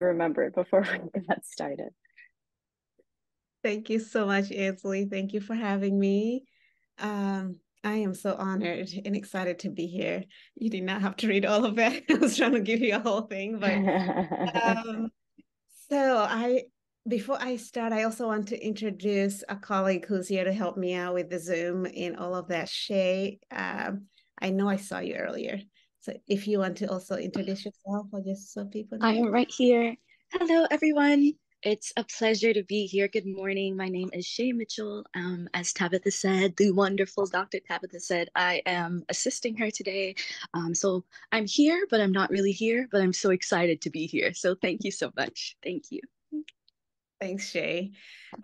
remembered before we got started. Thank you so much, Ansley. Thank you for having me. Um, I am so honored and excited to be here. You did not have to read all of that. I was trying to give you a whole thing, but um, so I before I start, I also want to introduce a colleague who's here to help me out with the Zoom and all of that. Shay, um, I know I saw you earlier. So if you want to also introduce yourself or just so people. I am right here. Hello, everyone. It's a pleasure to be here. Good morning. My name is Shay Mitchell. Um, as Tabitha said, the wonderful Dr. Tabitha said, I am assisting her today. Um, so I'm here, but I'm not really here, but I'm so excited to be here. So thank you so much. Thank you. Thanks, Shay.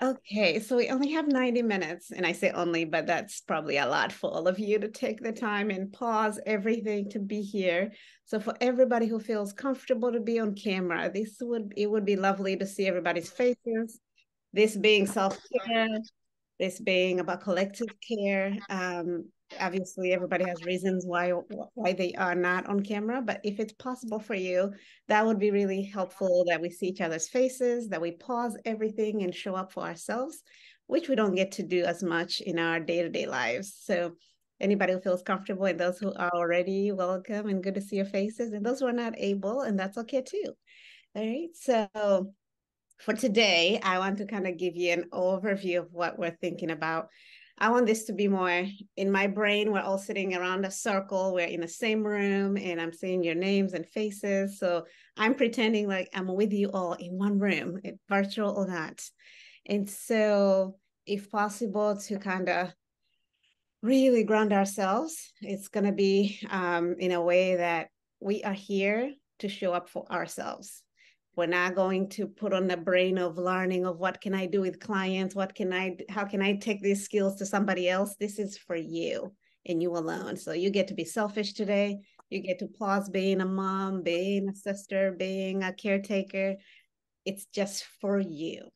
Okay, so we only have 90 minutes, and I say only, but that's probably a lot for all of you to take the time and pause everything to be here. So for everybody who feels comfortable to be on camera, this would it would be lovely to see everybody's faces. This being self-care, this being about collective care. Um, obviously everybody has reasons why why they are not on camera but if it's possible for you that would be really helpful that we see each other's faces that we pause everything and show up for ourselves which we don't get to do as much in our day-to-day lives. So anybody who feels comfortable and those who are already welcome and good to see your faces and those who are not able and that's okay too. All right so for today i want to kind of give you an overview of what we're thinking about I want this to be more in my brain. We're all sitting around a circle. We're in the same room and I'm seeing your names and faces. So I'm pretending like I'm with you all in one room, virtual or not. And so, if possible, to kind of really ground ourselves, it's going to be um, in a way that we are here to show up for ourselves we're not going to put on the brain of learning of what can i do with clients? What can i how can i take these skills to somebody else? This is for you and you alone. So you get to be selfish today. You get to pause being a mom being a sister being a caretaker. It's just for you.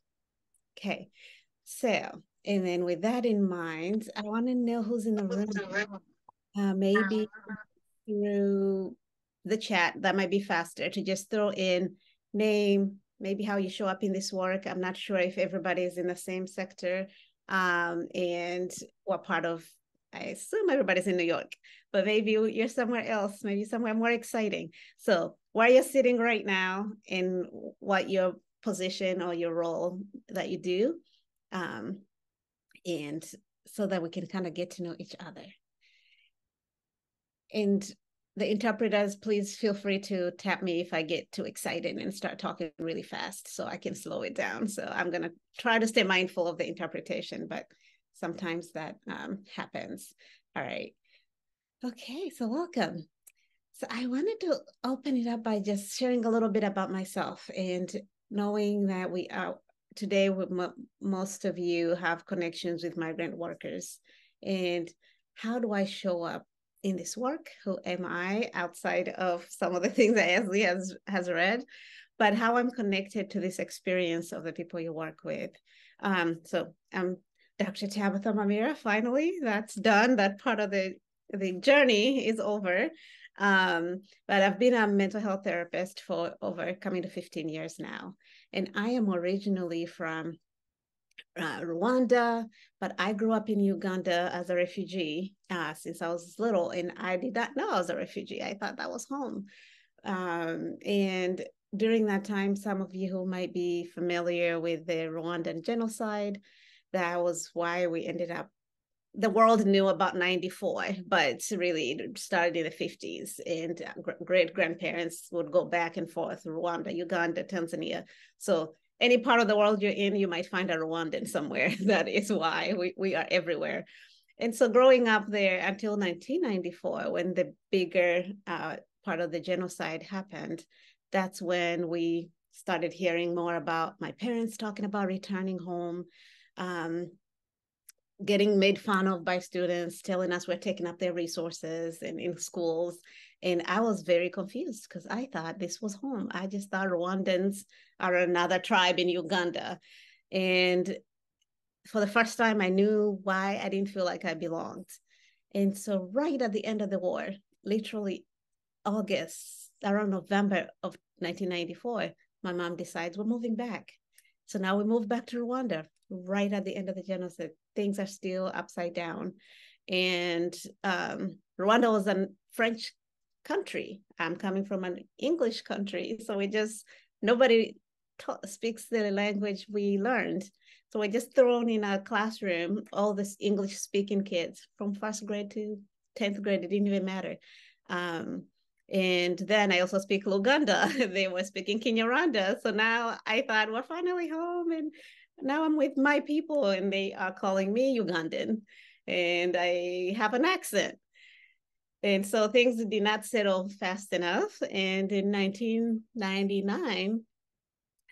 Okay. So and then with that in mind i want to know who's in the room. uh, maybe through the chat. That might be faster to just throw in name, maybe how you show up in this work. I'm not sure if everybody is in the same sector um, and what part of, I assume everybody's in New York, but maybe you're somewhere else, maybe somewhere more exciting. So where you're sitting right now and what your position or your role that you do. Um, and so that we can kind of get to know each other. And the interpreters, please feel free to tap me if I get too excited and start talking really fast so I can slow it down. So I'm going to try to stay mindful of the interpretation, but sometimes that um, happens. All right. Okay, so welcome. So I wanted to open it up by just sharing a little bit about myself and knowing that we are today most of you have connections with migrant workers and how do I show up in this work? Who am I outside of some of the things that Ashley has has read? But how I'm connected to this experience of the people you work with. Um, so I'm Dr. Tabitha Mpamira. Finally, that's done. That part of the the journey is over. Um, but I've been a mental health therapist for over coming to 15 years now. And I am originally from uh, Rwanda, but I grew up in Uganda as a refugee uh, since I was little, and I did not know I was a refugee. I thought that was home. Um, and during that time, some of you who might be familiar with the Rwandan genocide, that was why we ended up. The world knew about 94, but really it started in the 50s, and great grandparents would go back and forth Rwanda, Uganda, Tanzania. So any part of the world you're in, you might find a Rwandan somewhere. that is why we, we are everywhere. And so growing up there until 1994, when the bigger uh, part of the genocide happened, that's when we started hearing more about my parents talking about returning home, um, getting made fun of by students, telling us we're taking up their resources and in schools. And I was very confused because I thought this was home. I just thought Rwandans are another tribe in Uganda. And for the first time, I knew why I didn't feel like I belonged. And so, right at the end of the war, literally August, around November of 1994, my mom decides we're moving back. So now we move back to Rwanda right at the end of the genocide. Things are still upside down. And um, Rwanda was a French country. I'm coming from an English country. So we just, nobody ta- speaks the language we learned. So we're just thrown in a classroom, all this English speaking kids from first grade to 10th grade, it didn't even matter. Um, and then I also speak Luganda. they were speaking Kinyarwanda. So now I thought, we're finally home. And now I'm with my people and they are calling me Ugandan. And I have an accent. And so things did not settle fast enough. And in 1999,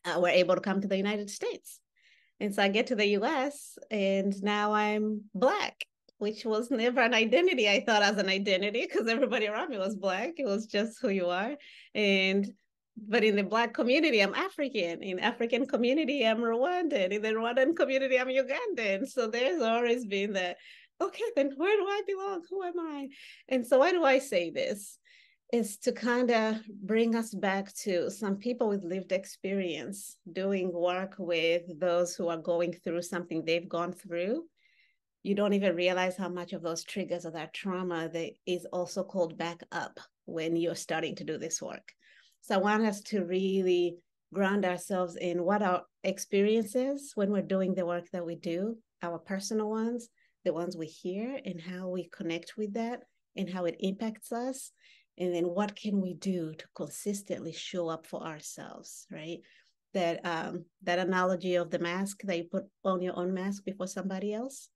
uh, we're able to come to the United States. And so I get to the US and now I'm Black, which was never an identity I thought as an identity because everybody around me was Black. It was just who you are. And but in the Black community, I'm African. In African community, I'm Rwandan. In the Rwandan community, I'm Ugandan. So there's always been that, okay, then where do I belong? Who am I? And so why do I say this? is to kind of bring us back to some people with lived experience doing work with those who are going through something they've gone through. You don't even realize how much of those triggers of that trauma that is also called back up when you're starting to do this work. So I want us to really ground ourselves in what our experiences when we're doing the work that we do, our personal ones, the ones we hear, and how we connect with that and how it impacts us. And then what can we do to consistently show up for ourselves right? That um that analogy of the mask that you put on your own mask before somebody else?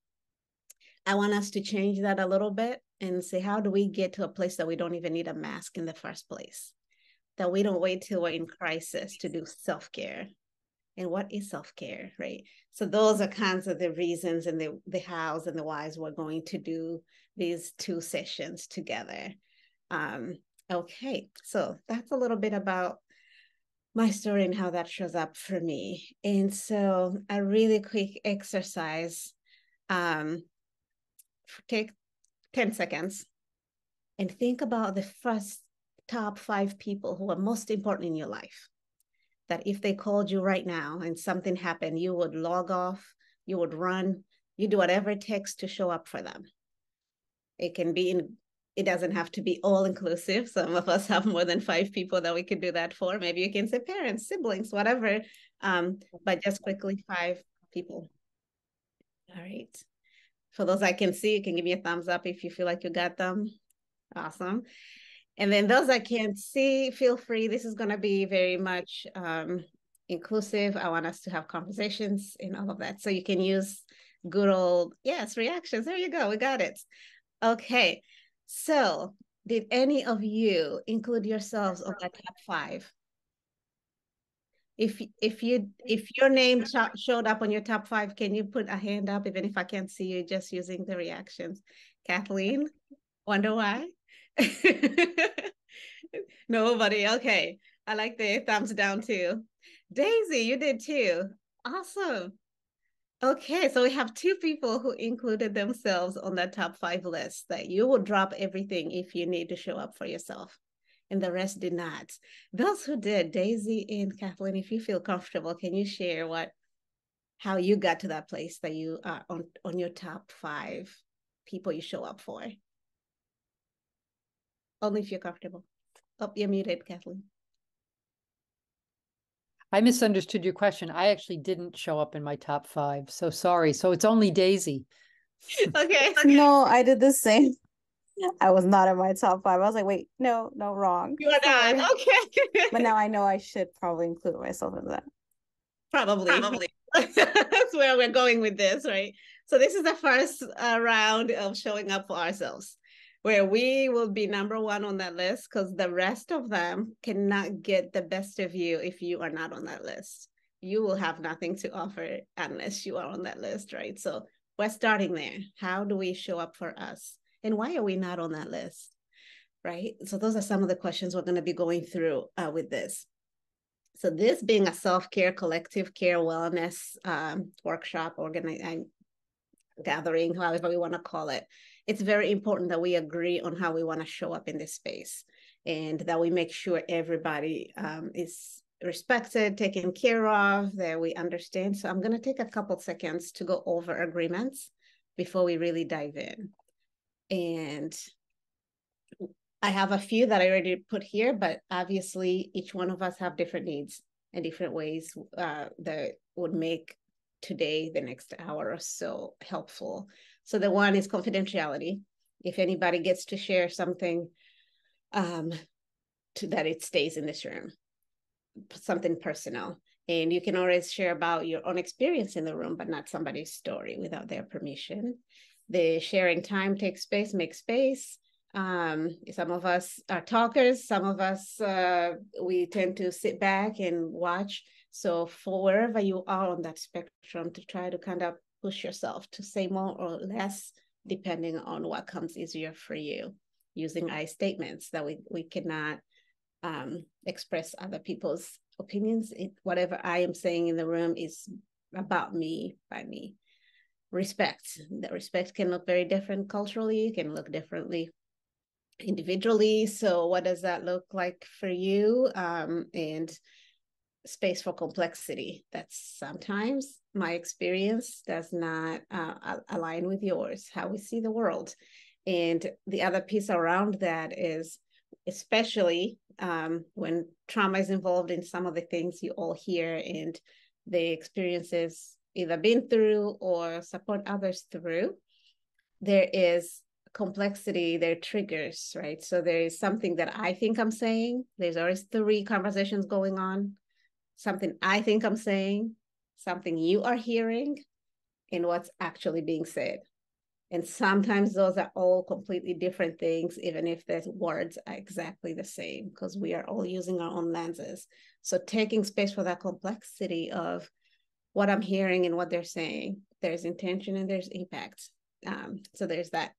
I want us to change that a little bit and say how do we get to a place that we don't even need a mask in the first place? That we don't wait till we're in crisis to do self-care and what is self-care right so those are kinds of the reasons and the the hows and the whys we're going to do these two sessions together um, okay, so that's a little bit about my story and how that shows up for me. And so a really quick exercise, um, take 10 seconds and think about the first top five people who are most important in your life. That if they called you right now and something happened, you would log off, you would run, you do whatever it takes to show up for them. It can be in it doesn't have to be all inclusive. Some of us have more than five people that we could do that for. Maybe you can say parents, siblings, whatever. Um, but just quickly, five people. All right. For those I can see, you can give me a thumbs up if you feel like you got them. Awesome. And then those I can't see, feel free. This is going to be very much um, inclusive. I want us to have conversations and all of that. So you can use good old, yes, reactions. There you go. We got it. Okay. So, did any of you include yourselves on that top five? If if you if your name sh- showed up on your top five, can you put a hand up? Even if I can't see you, just using the reactions. Kathleen, wonder why? Nobody. Okay, I like the thumbs down too. Daisy, you did too. Awesome. Okay, so we have two people who included themselves on that top five list that you will drop everything if you need to show up for yourself. And the rest did not. Those who did, Daisy and Kathleen, if you feel comfortable, can you share what how you got to that place that you are on, on your top five people you show up for? Only if you're comfortable. Oh, you're muted, Kathleen. I misunderstood your question. I actually didn't show up in my top five. So sorry. So it's only Daisy. okay. No, I did the same. I was not in my top five. I was like, wait, no, no, wrong. You are not. Okay. But now I know I should probably include myself in that. Probably. Probably. That's where we're going with this, right? So this is the first uh, round of showing up for ourselves where we will be number one on that list because the rest of them cannot get the best of you if you are not on that list. You will have nothing to offer unless you are on that list, right? So we're starting there. How do we show up for us? And why are we not on that list? Right. So those are some of the questions we're going to be going through uh, with this. So this being a self-care, collective care, wellness um, workshop, organizing, gathering, however we want to call it, it's very important that we agree on how we want to show up in this space and that we make sure everybody um, is respected, taken care of, that we understand. So I'm going to take a couple seconds to go over agreements before we really dive in. And I have a few that I already put here, but obviously each one of us have different needs and different ways uh, that would make today, the next hour or so helpful. So the one is confidentiality. If anybody gets to share something, um, to that it stays in this room, something personal. And you can always share about your own experience in the room, but not somebody's story without their permission. The sharing time takes space, makes space. Um, some of us are talkers, some of us uh, we tend to sit back and watch. So for wherever you are on that spectrum, to try to kind of push yourself to say more or less, depending on what comes easier for you, using I statements that we we cannot um, express other people's opinions. It, whatever I am saying in the room is about me by me. Respect. That respect can look very different culturally, it can look differently individually. So, what does that look like for you? Um, and space for complexity. that sometimes my experience does not uh, align with yours, how we see the world. And the other piece around that is, especially um, when trauma is involved in some of the things you all hear and the experiences either been through or support others through, there is complexity, there are triggers, right? So there is something that I think I'm saying. There's always three conversations going on. Something I think I'm saying, something you are hearing, and what's actually being said. And sometimes those are all completely different things, even if the words are exactly the same, because we are all using our own lenses. So taking space for that complexity of what I'm hearing and what they're saying, there's intention and there's impact. Um, so there's that.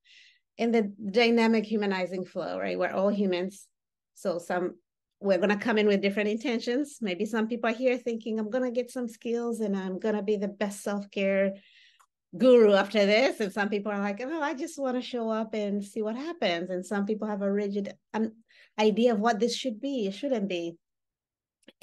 And the dynamic humanizing flow, right? We're all humans. So some we're going to come in with different intentions. Maybe some people are here thinking, I'm going to get some skills and I'm going to be the best self care guru after this. And some people are like oh i just want to show up and see what happens. And some people have a rigid um, idea of what this should be it shouldn't be.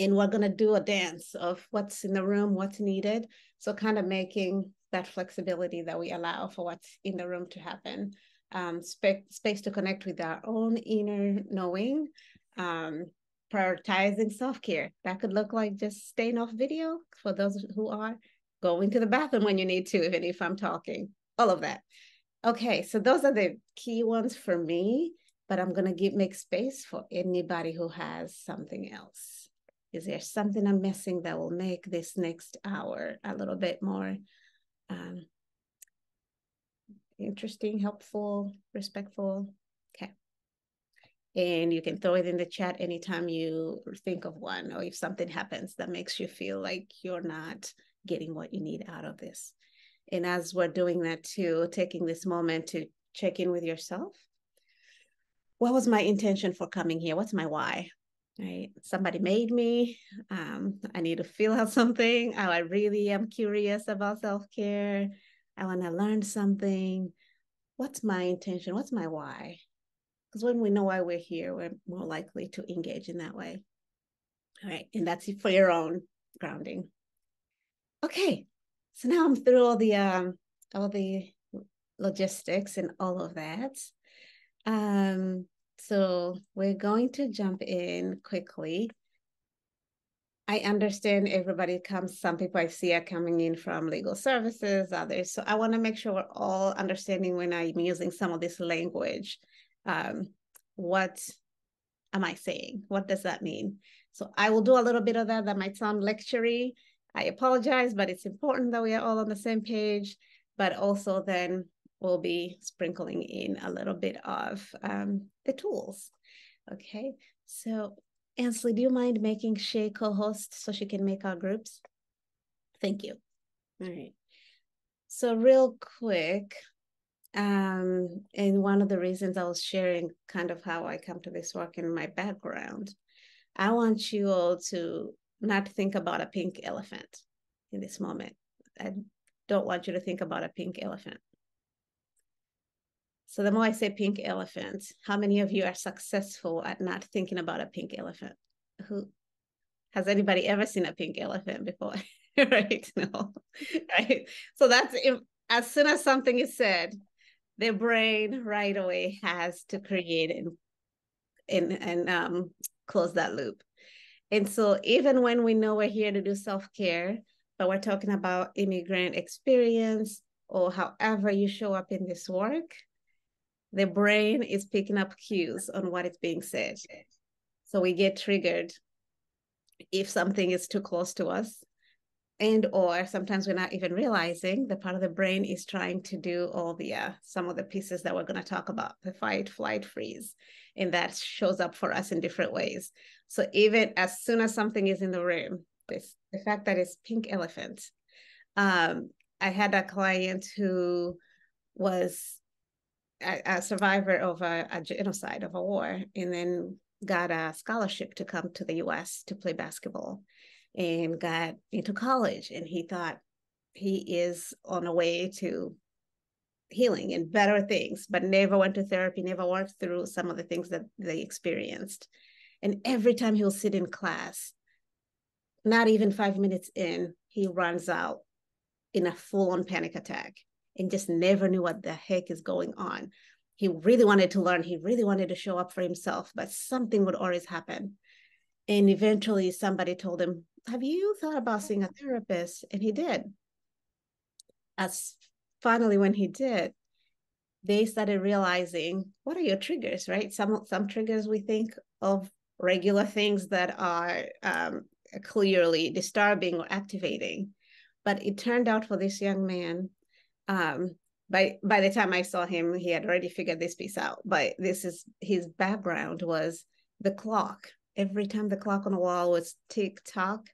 And we're going to do a dance of what's in the room what's needed. So kind of making that flexibility that we allow for what's in the room to happen. Um, sp- space to connect with our own inner knowing. Um, prioritizing self-care that could look like just staying off video for those who are going to the bathroom when you need to, even if I'm talking, all of that. Okay, so those are the key ones for me, but I'm gonna give make space for anybody who has something else. Is there something I'm missing that will make this next hour a little bit more um, interesting, helpful, respectful? And you can throw it in the chat anytime you think of one, or if something happens that makes you feel like you're not getting what you need out of this. And as we're doing that too, taking this moment to check in with yourself. What was my intention for coming here? What's my why? Right? Somebody made me. Um, I need to feel out something. Oh, I really am curious about self care. I want to learn something. What's my intention? What's my why? Because when we know why we're here, we're more likely to engage in that way. All right. And that's for your own grounding okay, so now I'm through all the um all the logistics and all of that. Um, so we're going to jump in quickly. I understand everybody comes, some people I see are coming in from legal services, others. So I want to make sure we're all understanding when I'm using some of this language. Um, what am I saying? What does that mean? So I will do a little bit of that. That might sound lectury, I apologize, but it's important that we are all on the same page. But also, then we'll be sprinkling in a little bit of um, the tools. Okay, so Ansley, do you mind making Shay co-host so she can make our groups? Thank you. All right. So real quick, um, and one of the reasons I was sharing kind of how I come to this work in my background, I want you all to not think about a pink elephant in this moment. I don't want you to think about a pink elephant. So the more I say pink elephant, how many of you are successful at not thinking about a pink elephant? Who Has anybody ever seen a pink elephant before? right? No. Right. So that's if, as soon as something is said, the brain right away has to create and and and um, close that loop. And so even when we know we're here to do self-care, but we're talking about immigrant experience or however you show up in this work, the brain is picking up cues on what is being said. So we get triggered if something is too close to us and or sometimes we're not even realizing the part of the brain is trying to do all the uh, some of the pieces that we're going to talk about the fight flight freeze and that shows up for us in different ways. So even as soon as something is in the room this the fact that it's pink elephant um, i had a client who was a, a survivor of a, a genocide of a war and then got a scholarship to come to the us to play basketball and got into college and he thought he is on a way to healing and better things but never went to therapy never worked through some of the things that they experienced. And every time he'll sit in class not even five minutes in he runs out in a full-on panic attack and just never knew what the heck is going on. He really wanted to learn. He really wanted to show up for himself but something would always happen. And eventually somebody told him have you thought about seeing a therapist? And he did. As finally, when he did, they started realizing what are your triggers, right? Some some triggers we think of regular things that are um, clearly disturbing or activating, but it turned out for this young man. Um, by by the time I saw him, he had already figured this piece out. But this is his background was the clock. Every time the clock on the wall was tick tock,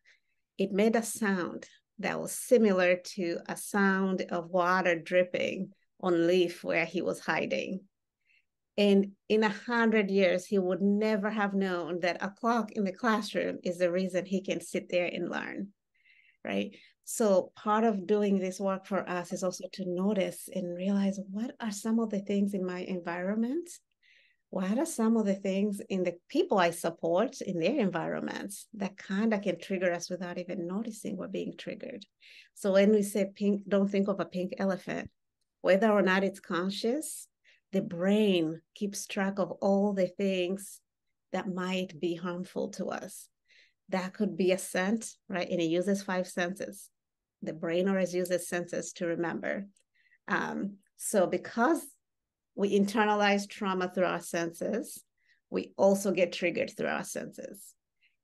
it made a sound that was similar to a sound of water dripping on leaf where he was hiding. And in a hundred years, he would never have known that a clock in the classroom is the reason he can sit there and learn, right? So part of doing this work for us is also to notice and realize what are some of the things in my environment what are some of the things in the people I support in their environments that kind of can trigger us without even noticing we're being triggered? So when we say pink, don't think of a pink elephant, whether or not it's conscious, the brain keeps track of all the things that might be harmful to us. That could be a scent, right? And it uses five senses. The brain always uses senses to remember. Um, so because we internalize trauma through our senses. We also get triggered through our senses.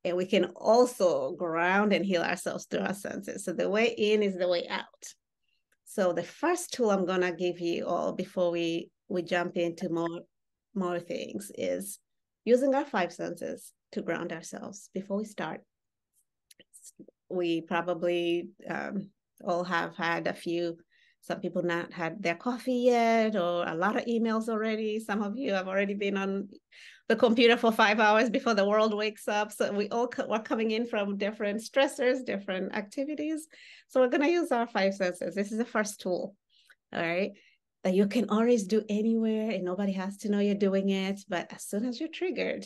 And we can also ground and heal ourselves through our senses. So the way in is the way out. So the first tool I'm gonna give you all before we we jump into more more things is using our five senses to ground ourselves before we start. We probably um, all have had a few some people not had their coffee yet or a lot of emails already. Some of you have already been on the computer for five hours before the world wakes up. So we all co- we're coming in from different stressors different activities. So we're going to use our five senses. This is the first tool all right? That you can always do anywhere and nobody has to know you're doing it but as soon as you're triggered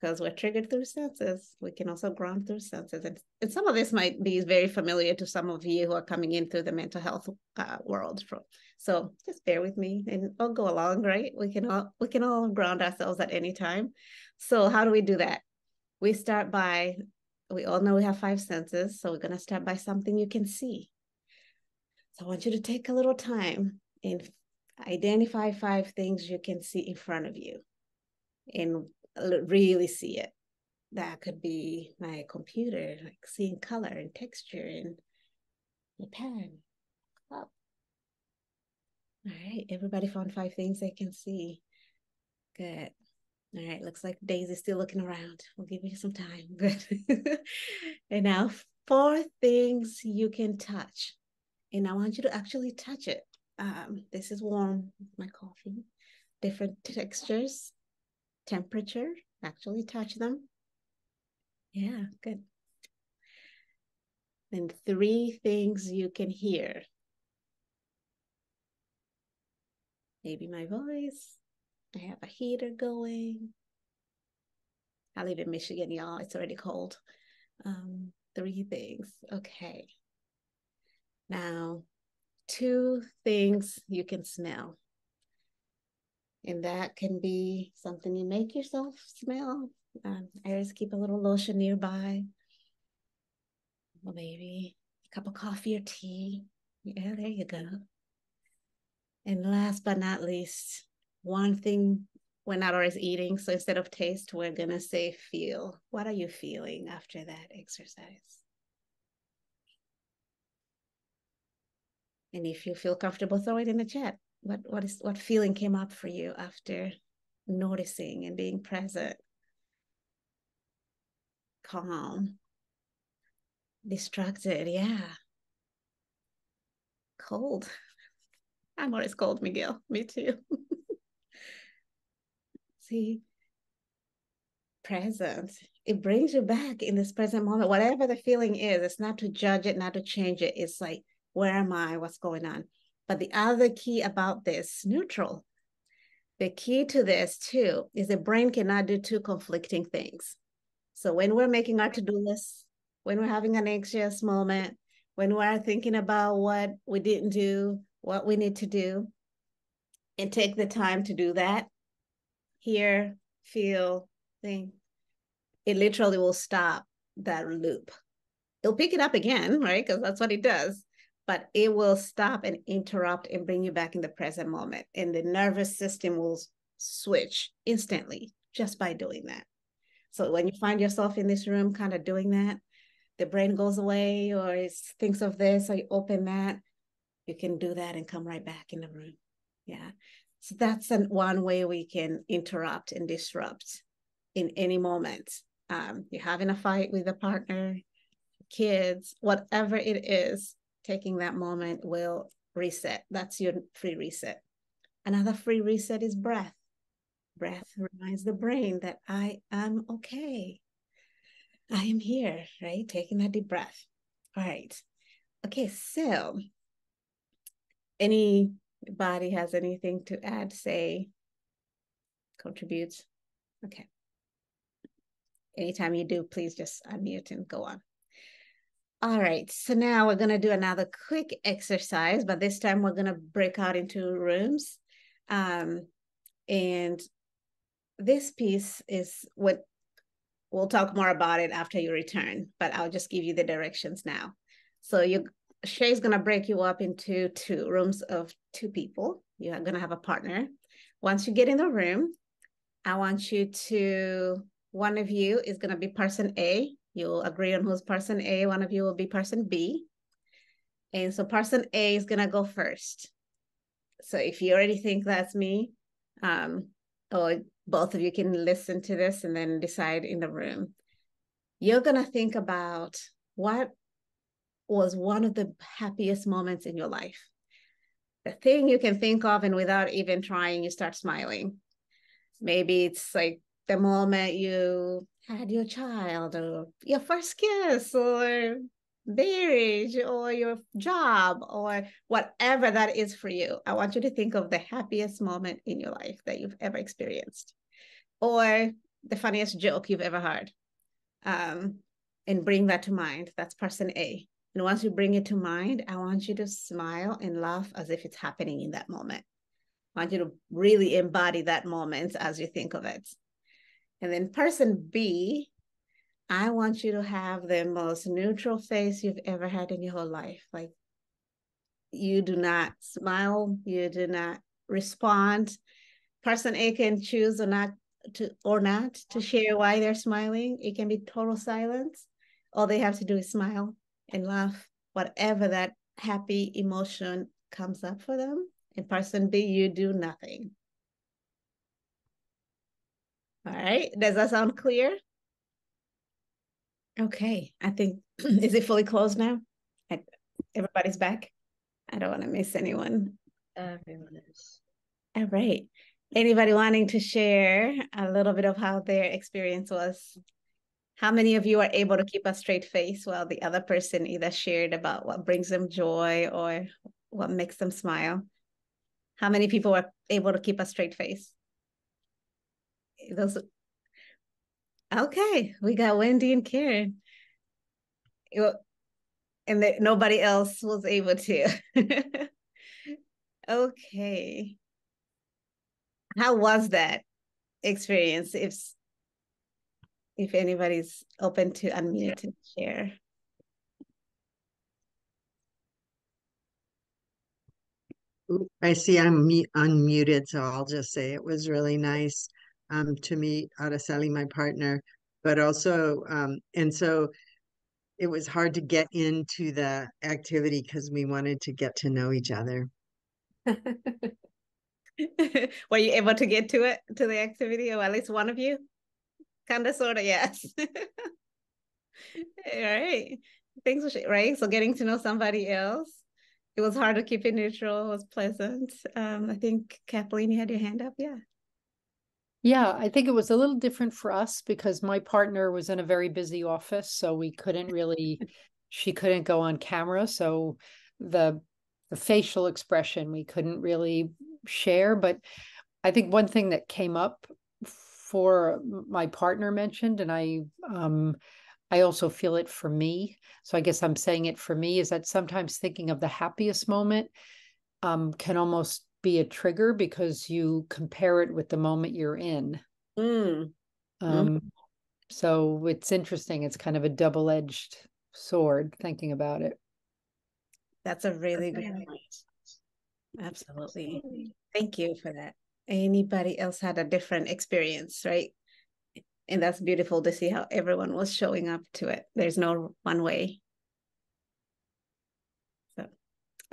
because we're triggered through senses. We can also ground through senses. And, and some of this might be very familiar to some of you who are coming in through the mental health uh, world. From, so just bear with me and I'll go along, right? We can all we can all ground ourselves at any time. So how do we do that? We start by, we all know we have five senses. So we're going to start by something you can see. So I want you to take a little time and identify five things you can see in front of you. And really see it. That could be my computer, like seeing color and texture and the pen. Up. All right, everybody found five things they can see. Good. All right, looks like Daisy's still looking around. We'll give you some time. Good. and now, four things you can touch. And I want you to actually touch it. Um, this is warm, my coffee. Different textures, temperature, actually touch them. Yeah, good. Then three things you can hear. Maybe my voice. I have a heater going. I live in Michigan, y'all. It's already cold. Um, three things. Okay. Now, two things you can smell. And that can be something you make yourself smell. Um, I always keep a little lotion nearby. Or maybe a cup of coffee or tea. Yeah, there you go. And last but not least, one thing we're not always eating. So instead of taste, we're going to say feel. What are you feeling after that exercise? And if you feel comfortable, throw it in the chat. What what is what feeling came up for you after noticing and being present? Calm. Distracted, yeah. Cold. I'm always cold, Miguel. Me too. See, present. It brings you back in this present moment. Whatever the feeling is, it's not to judge it, not to change it. It's like where am I? What's going on? But the other key about this, neutral. The key to this too is the brain cannot do two conflicting things. So when we're making our to-do list, when we're having an anxious moment, when we're thinking about what we didn't do, what we need to do, and take the time to do that, hear, feel, think, it literally will stop that loop. It'll pick it up again, right? Because that's what it does but it will stop and interrupt and bring you back in the present moment. And the nervous system will switch instantly just by doing that. So when you find yourself in this room kind of doing that, the brain goes away or it thinks of this, or you open that, you can do that and come right back in the room. Yeah. So that's an, one way we can interrupt and disrupt in any moment. Um, you're having a fight with a partner, kids, whatever it is, taking that moment will reset. That's your free reset. Another free reset is breath. Breath reminds the brain that I am okay. I am here, right? Taking that deep breath. All right. Okay, so anybody has anything to add, say, contribute? Okay. Anytime you do, please just unmute and go on. All right, so now we're going to do another quick exercise, but this time we're going to break out into rooms. Um, and this piece is what we'll talk more about it after you return, but I'll just give you the directions now. So you Shay's going to break you up into two rooms of two people. You're going to have a partner. Once you get in the room, I want you to, one of you is going to be person A, You'll agree on who's person A, one of you will be person B. And so person A is gonna go first. So if you already think that's me, um, or both of you can listen to this and then decide in the room. You're gonna think about what was one of the happiest moments in your life. The thing you can think of, and without even trying, you start smiling. Maybe it's like the moment you had your child or your first kiss or marriage or your job or whatever that is for you. I want you to think of the happiest moment in your life that you've ever experienced or the funniest joke you've ever heard. Um, and bring that to mind. That's person A. And once you bring it to mind, I want you to smile and laugh as if it's happening in that moment. I want you to really embody that moment as you think of it. And then person B, I want you to have the most neutral face you've ever had in your whole life. Like you do not smile, you do not respond. Person A can choose or not to or not to share why they're smiling. It can be total silence. All they have to do is smile and laugh, whatever that happy emotion comes up for them. And person B, you do nothing. All right. Does that sound clear? Okay. I think, is it fully closed now? Everybody's back? I don't want to miss anyone. Everyone is. All right. Anybody wanting to share a little bit of how their experience was? How many of you are able to keep a straight face while the other person either shared about what brings them joy or what makes them smile? How many people are able to keep a straight face? Those okay we got wendy and karen and that nobody else was able to. okay. How was that experience? If if anybody's open to unmute and share. I see I'm unmuted, so I'll just say it was really nice um, to meet Araceli, my partner, but also, um, and so it was hard to get into the activity because we wanted to get to know each other. Were you able to get to it, to the activity, or at least one of you? Kind of, sort of, yes. All right. Thanks, right? So getting to know somebody else it was hard to keep it neutral. It was pleasant. Um, I think Kathleen, you had your hand up. Yeah. Yeah, I think it was a little different for us because my partner was in a very busy office, so we couldn't really, she couldn't go on camera. So the the facial expression we couldn't really share. But I think one thing that came up for my partner mentioned, and I um I also feel it for me. So I guess I'm saying it for me is that sometimes thinking of the happiest moment um, can almost be a trigger because you compare it with the moment you're in. Mm. Um, mm. So it's interesting. It's kind of a double edged sword thinking about it. That's a really good point. Absolutely. Thank you for that. Anybody else had a different experience, right? and that's beautiful to see how everyone was showing up to it there's no one way so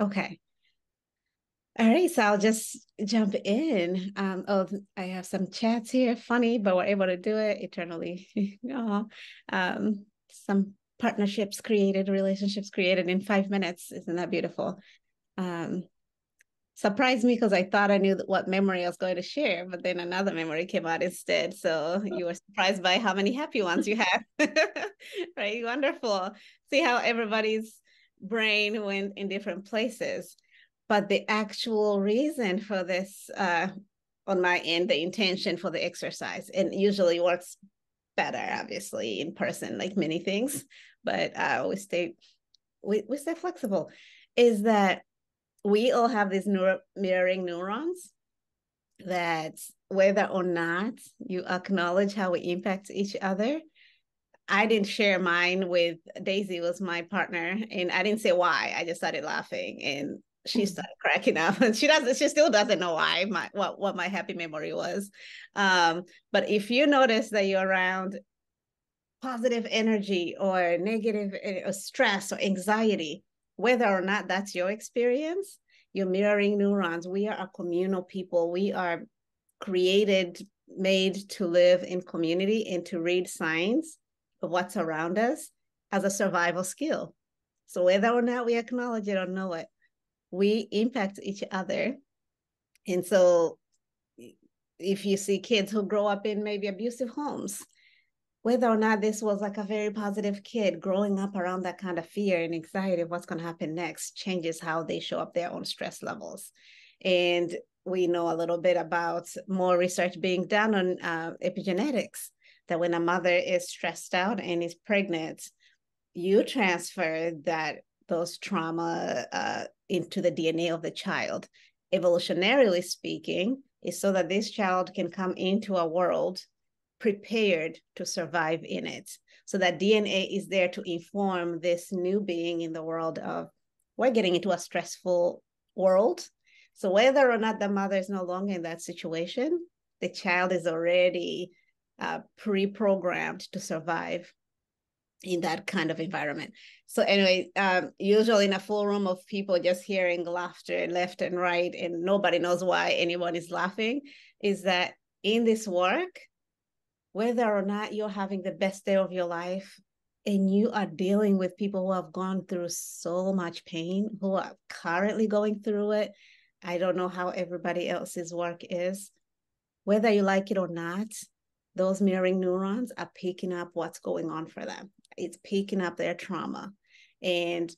okay all right so i'll just jump in um oh i have some chats here funny but we're able to do it eternally oh, um some partnerships created relationships created in five minutes isn't that beautiful um surprised me because I thought I knew what memory I was going to share, but then another memory came out instead. So you were surprised by how many happy ones you have. right? Wonderful. See how everybody's brain went in different places. But the actual reason for this, uh, on my end, the intention for the exercise, and usually works better, obviously, in person, like many things, but uh, we stay we, we stay flexible, is that we all have these neuro- mirroring neurons that whether or not you acknowledge how we impact each other i didn't share mine with daisy was my partner and i didn't say why i just started laughing and she mm. started cracking up and she doesn't she still doesn't know why my what, what my happy memory was um, but if you notice that you're around positive energy or negative eh, or stress or anxiety whether or not that's your experience, you're mirroring neurons. We are a communal people. We are created, made to live in community and to read signs of what's around us as a survival skill. So whether or not we acknowledge it or know it, we impact each other. And so if you see kids who grow up in maybe abusive homes, whether or not this was like a very positive kid growing up around that kind of fear and anxiety of what's going to happen next changes how they show up their own stress levels and we know a little bit about more research being done on uh, epigenetics that when a mother is stressed out and is pregnant you transfer that those trauma uh, into the dna of the child evolutionarily speaking is so that this child can come into a world prepared to survive in it. So that DNA is there to inform this new being in the world of we're getting into a stressful world. So whether or not the mother is no longer in that situation, the child is already uh, pre-programmed to survive in that kind of environment. So anyway, um, usually in a full room of people just hearing laughter left and right, and nobody knows why anyone is laughing, is that in this work, whether or not you're having the best day of your life and you are dealing with people who have gone through so much pain, who are currently going through it. I don't know how everybody else's work is. Whether you like it or not, those mirroring neurons are picking up what's going on for them. It's picking up their trauma. And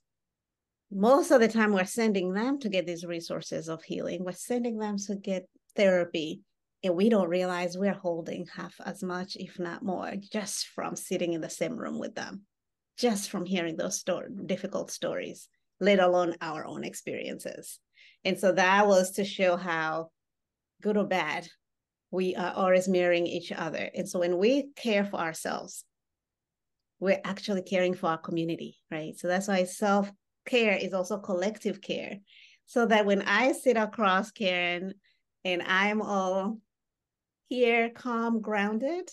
most of the time, we're sending them to get these resources of healing. We're sending them to get therapy and we don't realize we're holding half as much, if not more, just from sitting in the same room with them. just from hearing those story, difficult stories, let alone our own experiences. And so that was to show how good or bad we are always mirroring each other. And so when we care for ourselves, we're actually caring for our community, right? So that's why self care is also collective care. So that when I sit across Karen and I'm all here, calm, grounded,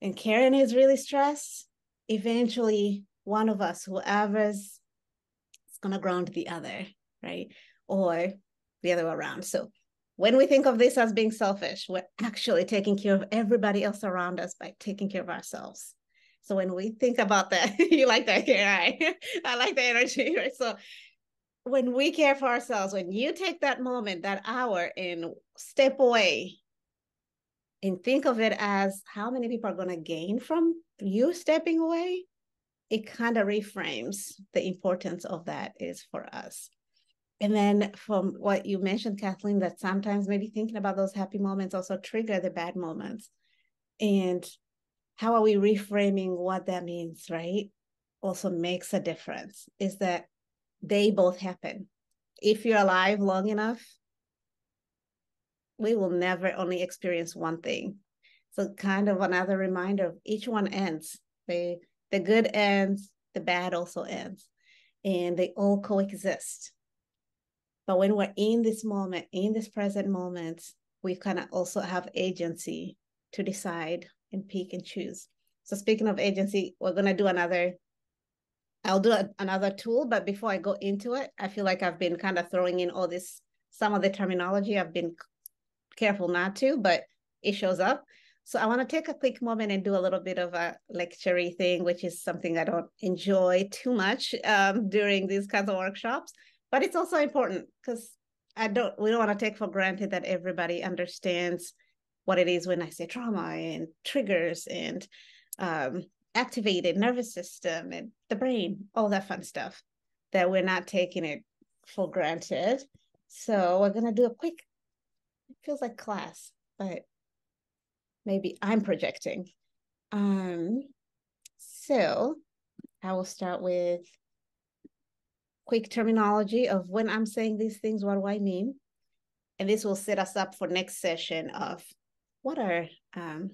and Karen is really stressed, eventually one of us, whoever's is gonna ground the other, right? Or the other way around. So when we think of this as being selfish, we're actually taking care of everybody else around us by taking care of ourselves. So when we think about that, you like that? I, I like the energy, right? So when we care for ourselves, when you take that moment, that hour, and step away and think of it as how many people are going to gain from you stepping away, it kind of reframes the importance of that is for us. And then from what you mentioned, Kathleen, that sometimes maybe thinking about those happy moments also trigger the bad moments. And how are we reframing what that means, right? Also makes a difference. Is that they both happen. If you're alive long enough, we will never only experience one thing. So kind of another reminder of each one ends. They the good ends, the bad also ends. And they all coexist. But when we're in this moment, in this present moment, we kind of also have agency to decide and pick and choose. So speaking of agency, we're gonna do another I'll do a, another tool, but before I go into it, I feel like I've been kind of throwing in all this, some of the terminology. I've been careful not to, but it shows up. So I want to take a quick moment and do a little bit of a lecture thing, which is something I don't enjoy too much um, during these kinds of workshops, but it's also important because I don't, we don't want to take for granted that everybody understands what it is when I say trauma and triggers and um, activated nervous system and the brain, all that fun stuff that we're not taking it for granted. So we're gonna do a quick, it feels like class, but maybe I'm projecting. Um, so I will start with quick terminology of when I'm saying these things, what do I mean? And this will set us up for next session of what are um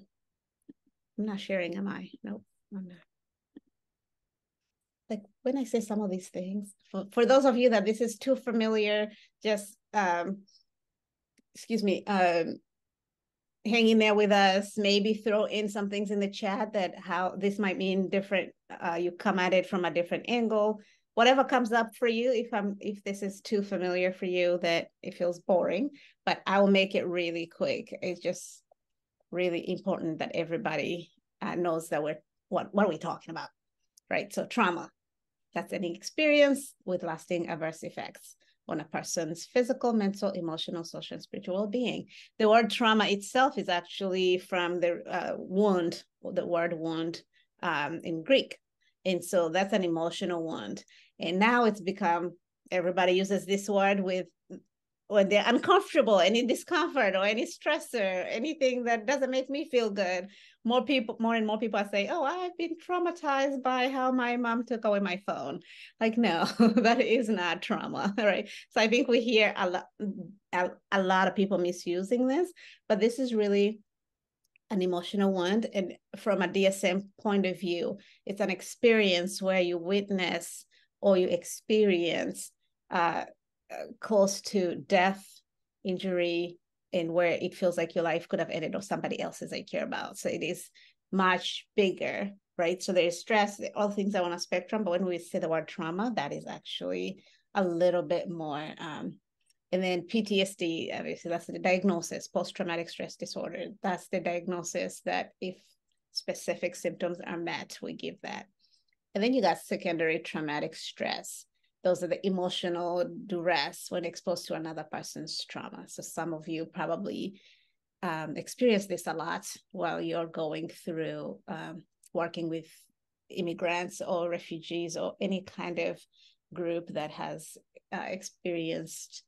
I'm not sharing, am I? Nope. Like when I say some of these things, for, for those of you that this is too familiar, just um, excuse me, um, hanging there with us, maybe throw in some things in the chat that how this might mean different, uh, you come at it from a different angle, whatever comes up for you. If I'm, if this is too familiar for you that it feels boring, but I will make it really quick. It's just really important that everybody uh, knows that we're what, what are we talking about? Right. So trauma, that's any experience with lasting adverse effects on a person's physical, mental, emotional, social, and spiritual well-being. The word trauma itself is actually from the uh, wound, the word wound um, in Greek. And so that's an emotional wound. And now it's become, everybody uses this word with when they're uncomfortable, any discomfort or any stressor, anything that doesn't make me feel good, more people, more and more people are saying, "Oh, I've been traumatized by how my mom took away my phone." Like, no, that is not trauma, right? So I think we hear a lot, a, a lot of people misusing this, but this is really an emotional wound, and from a DSM point of view, it's an experience where you witness or you experience uh, close to death, injury, and where it feels like your life could have ended or somebody else's I care about. So it is much bigger, right? So there's stress, all things are on a spectrum, but when we say the word trauma, that is actually a little bit more. Um, and then PTSD, obviously, that's the diagnosis, post traumatic stress disorder. That's the diagnosis that if specific symptoms are met, we give that. And then you got secondary traumatic stress those are the emotional duress when exposed to another person's trauma. So some of you probably um, experience this a lot while you're going through um, working with immigrants or refugees or any kind of group that has uh, experienced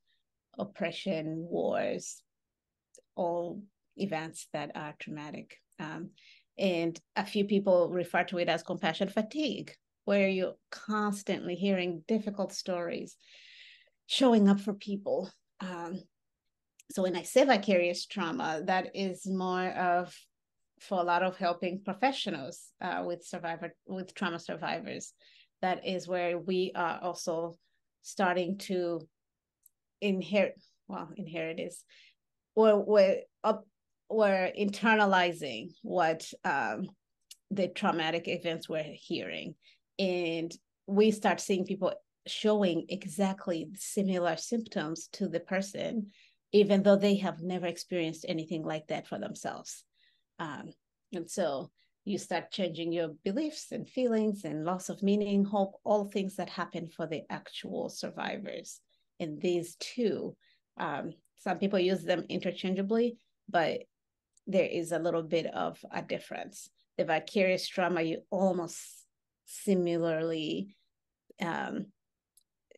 oppression, wars, all events that are traumatic. Um, And a few people refer to it as compassion fatigue, where you're constantly hearing difficult stories showing up for people. Um, so when I say vicarious trauma, that is more of for a lot of helping professionals uh, with survivor with trauma survivors. That is where we are also starting to inherit. Well, inherit is, or we're up, we're internalizing what um, the traumatic events we're hearing, and we start seeing people showing exactly similar symptoms to the person even though they have never experienced anything like that for themselves. Um, and so you start changing your beliefs and feelings and loss of meaning, hope, all things that happen for the actual survivors. And these two, um, some people use them interchangeably, but there is a little bit of a difference. The vicarious trauma, you almost similarly um,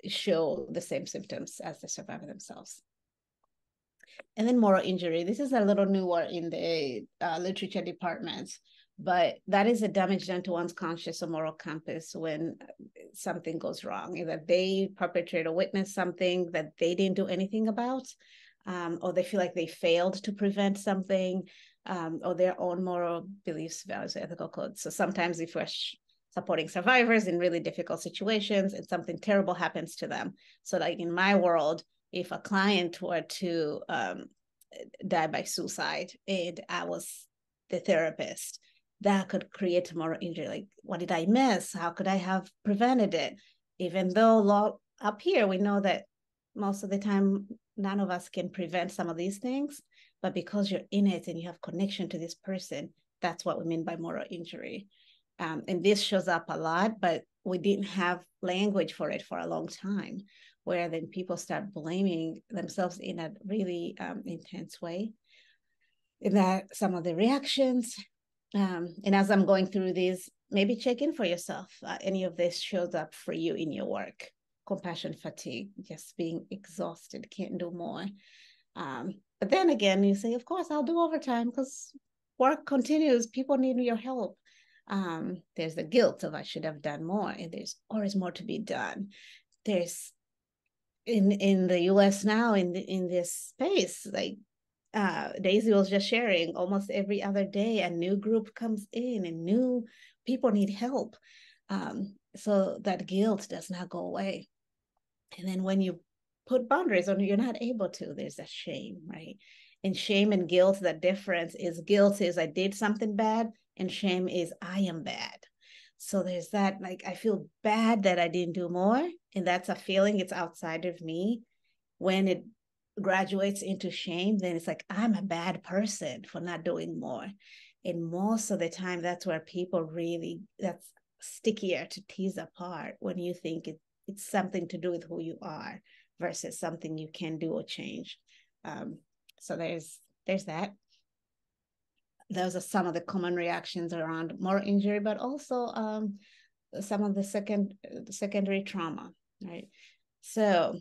show the same symptoms as the survivor themselves. And then moral injury. This is a little newer in the uh, literature department, but that is a damage done to one's conscious or moral compass when something goes wrong. Either they perpetrate or witness something that they didn't do anything about, um, or they feel like they failed to prevent something, um, or their own moral beliefs, values, ethical codes. So sometimes if we're supporting survivors in really difficult situations and something terrible happens to them. So like in my world, if a client were to um, die by suicide and I was the therapist, that could create moral injury. Like, what did I miss? How could I have prevented it? Even though law up here, we know that most of the time, none of us can prevent some of these things, but because you're in it and you have connection to this person, that's what we mean by moral injury. Um, and this shows up a lot, but we didn't have language for it for a long time where then people start blaming themselves in a really um, intense way. In that some of the reactions, um, and as I'm going through these, maybe check in for yourself. Uh, any of this shows up for you in your work. Compassion fatigue, just being exhausted, can't do more. Um, but then again, you say, of course, I'll do overtime because work continues. People need your help. Um, there's the guilt of I should have done more, and there's always more to be done. There's in in the US now in the, in this space like uh, Daisy was just sharing almost every other day a new group comes in and new people need help. Um, so that guilt does not go away. And then when you put boundaries on you're not able to. There's a shame right? And shame and guilt the difference is guilt is I did something bad and shame is I am bad so there's that like I feel bad that I didn't do more. And that's a feeling, it's outside of me. When it graduates into shame, then it's like I'm a bad person for not doing more. And most of the time, that's where people really that's stickier to tease apart when you think it, it's something to do with who you are versus something you can do or change. Um, so there's there's that those are some of the common reactions around moral injury, but also um, some of the second secondary trauma, right? So,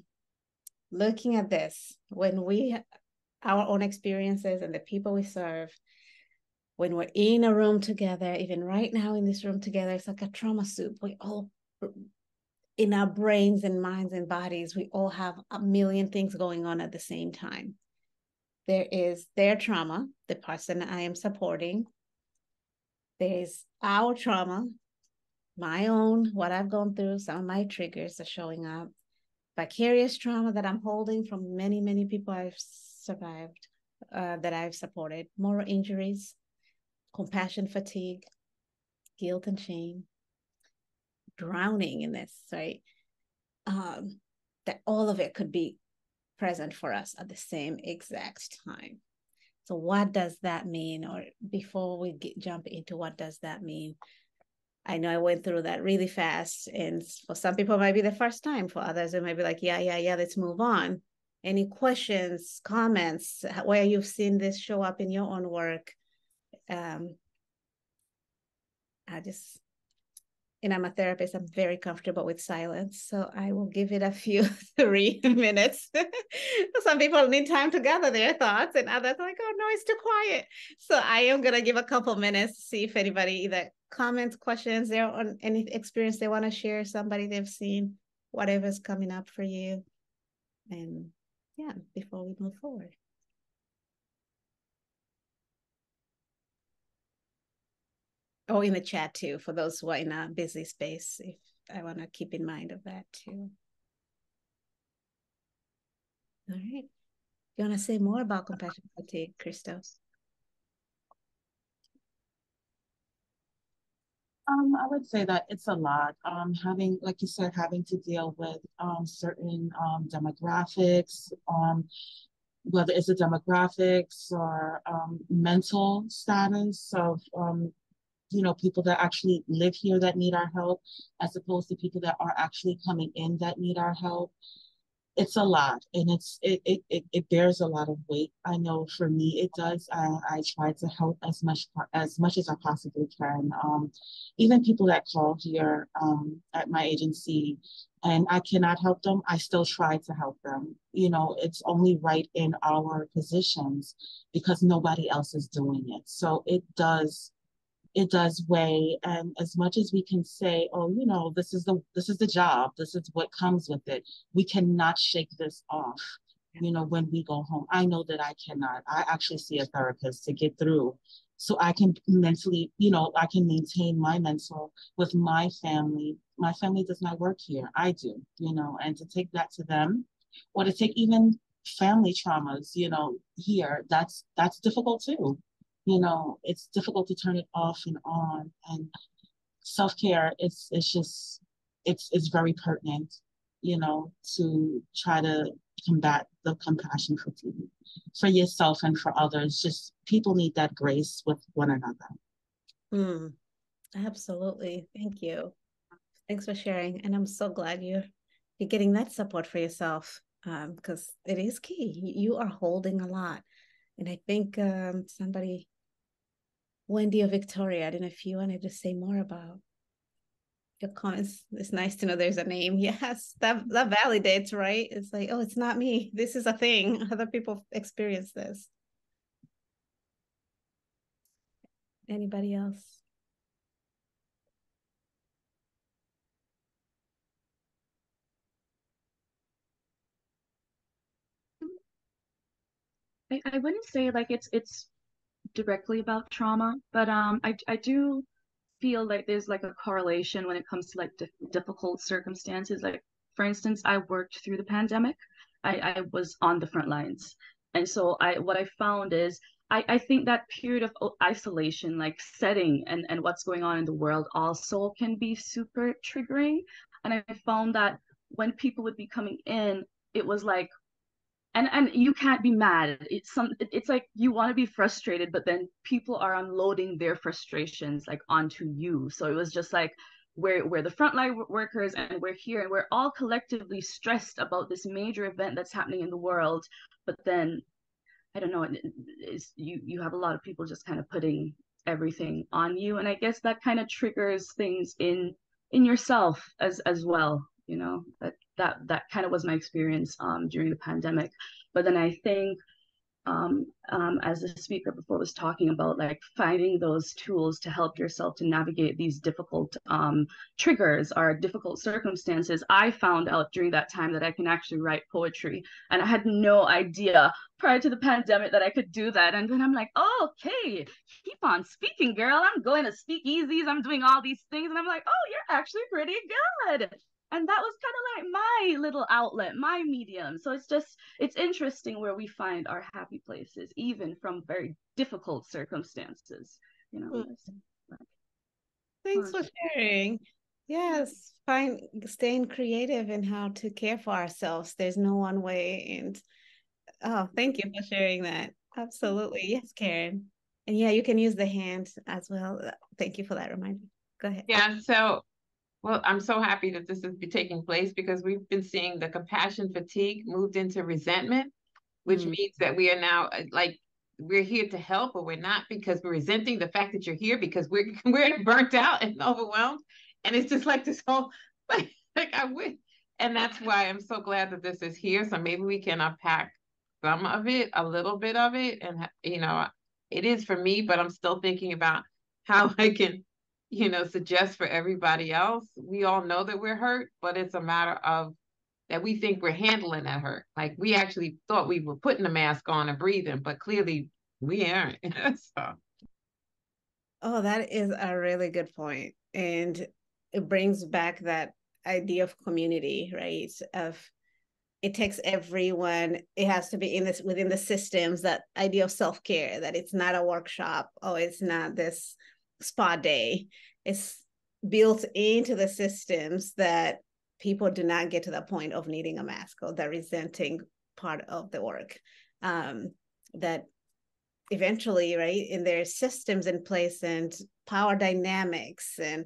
looking at this, when we our own experiences and the people we serve, when we're in a room together, even right now in this room together, it's like a trauma soup. We all in our brains and minds and bodies, we all have a million things going on at the same time. There is their trauma, the person I am supporting. There's our trauma, my own, what I've gone through, some of my triggers are showing up. Vicarious trauma that I'm holding from many, many people I've survived, uh, that I've supported, moral injuries, compassion fatigue, guilt and shame, drowning in this, right? Um, that all of it could be present for us at the same exact time. So, what does that mean? Or before we get, jump into what does that mean, I know I went through that really fast. And for some people, it might be the first time. For others, it might be like, yeah, yeah, yeah, let's move on. Any questions, comments, where you've seen this show up in your own work? Um, I just and I'm a therapist, I'm very comfortable with silence. So I will give it a few three minutes. Some people need time to gather their thoughts, and others are like, oh no, it's too quiet. So I am gonna give a couple minutes to see if anybody either comments, questions, there on any experience they want to share, somebody they've seen, whatever's coming up for you. And yeah, before we move forward. Or in the chat too for those who are in a busy space if i want to keep in mind of that too. All right. You want to say more about compassion fatigue christos? Um, I would say that it's a lot. Um, having, like you said, having to deal with um, certain um, demographics, um, whether it's the demographics or um, mental status of um, you know, people that actually live here that need our help, as opposed to people that are actually coming in that need our help. It's a lot and it's it it it, it bears a lot of weight. I know for me it does. I, I try to help as much as much as I possibly can. Um, even people that call here um, at my agency and I cannot help them, I still try to help them. You know, it's only right in our positions because nobody else is doing it. So it does it does weigh and as much as we can say oh you know this is the this is the job this is what comes with it we cannot shake this off you know when we go home. I know that i cannot. I actually see a therapist to get through so i can mentally you know i can maintain my mental with my family. My family does not work here. I do you know and to take that to them or to take even family traumas you know here that's that's difficult too you know, it's difficult to turn it off and on. And self care, it's it's just it's it's very pertinent, you know, to try to combat the compassion fatigue for yourself and for others. Just people need that grace with one another. Mm, absolutely. Thank you. Thanks for sharing. And I'm so glad you you're getting that support for yourself because um, it is key. You are holding a lot. And I think um, somebody Wendy or Victoria. I don't know if you wanted to say more about your comments. It's nice to know there's a name. Yes, that that validates, right? It's like, oh, it's not me. This is a thing. Other people experience this. Anybody else? I, I wouldn't say like it's it's directly about trauma, but um, I I do feel like there's like a correlation when it comes to like difficult circumstances. Like for instance, I worked through the pandemic. I, I was on the front lines, and so I what I found is I, I think that period of isolation, like setting and, and what's going on in the world, also can be super triggering. And I found that when people would be coming in, it was like and and you can't be mad. It's some it's like you want to be frustrated but then people are unloading their frustrations like onto you. So it was just like we're we're the frontline workers and we're here and we're all collectively stressed about this major event that's happening in the world. But then i don't know it's, you you have a lot of people just kind of putting everything on you. And i guess that kind of triggers things in in yourself as as well you know that that that kind of was my experience um, during the pandemic. But then i think um, um, as the speaker before was talking about like finding those tools to help yourself to navigate these difficult um, triggers or difficult circumstances i found out during that time that i can actually write poetry. And i had no idea prior to the pandemic that i could do that. And then i'm like oh, okay keep on speaking girl. I'm going to speak easies. I'm doing all these things. And i'm like oh you're actually pretty good and that was kind of like my little outlet my medium. So it's just it's interesting where we find our happy places even from very difficult circumstances you know mm-hmm. thanks for sharing. Yes find staying creative in how to care for ourselves. There's no one way and oh thank you for sharing that. Absolutely. Yes karen. And yeah you can use the hand as well. Thank you for that reminder. Go ahead. Yeah so well, I'm so happy that this is taking place because we've been seeing the compassion fatigue moved into resentment, which mm means that we are now uh, like we're here to help, but we're not because we're resenting the fact that you're here because we're we're burnt out and overwhelmed. And it's just like this whole like, like I wish. And that's why I'm so glad that this is here. So maybe we can unpack some of it, a little bit of it. And, you know, it is for me, but I'm still thinking about how I can, you know, suggest for everybody else. We all know that we're hurt, but it's a matter of that we think we're handling that hurt. Like we actually thought we were putting the mask on and breathing, but clearly we aren't. so. Oh, that is a really good point. And it brings back that idea of community, right? Of it takes everyone, it has to be in this within the systems, that idea of self-care, that it's not a workshop, oh, it's not this spa day. It's built into the systems that people do not get to the point of needing a mask or the resenting part of the work. Um, that eventually, right, in their systems in place and power dynamics and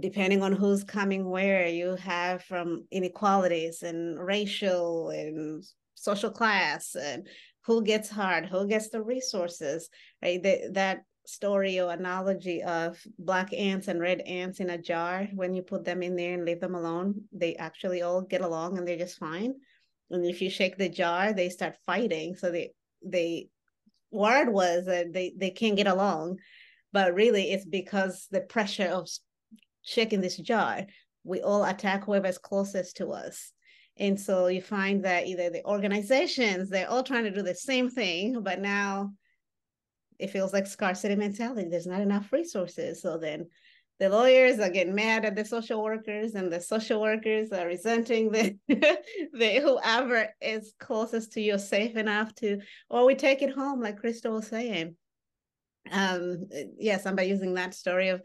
depending on who's coming where, you have from inequalities and racial and social class and who gets hard, who gets the resources, right? That story or analogy of black ants and red ants in a jar, when you put them in there and leave them alone, they actually all get along and they're just fine. And if you shake the jar, they start fighting. So they they word was that they, they can't get along. But really it's because the pressure of shaking this jar, we all attack whoever's closest to us. And so you find that either the organizations, they're all trying to do the same thing, but now it feels like scarcity mentality. There's not enough resources. So then the lawyers are getting mad at the social workers, and the social workers are resenting the the whoever is closest to you, safe enough to, or we take it home, like Crystal was saying. Um, yes, I'm by using that story of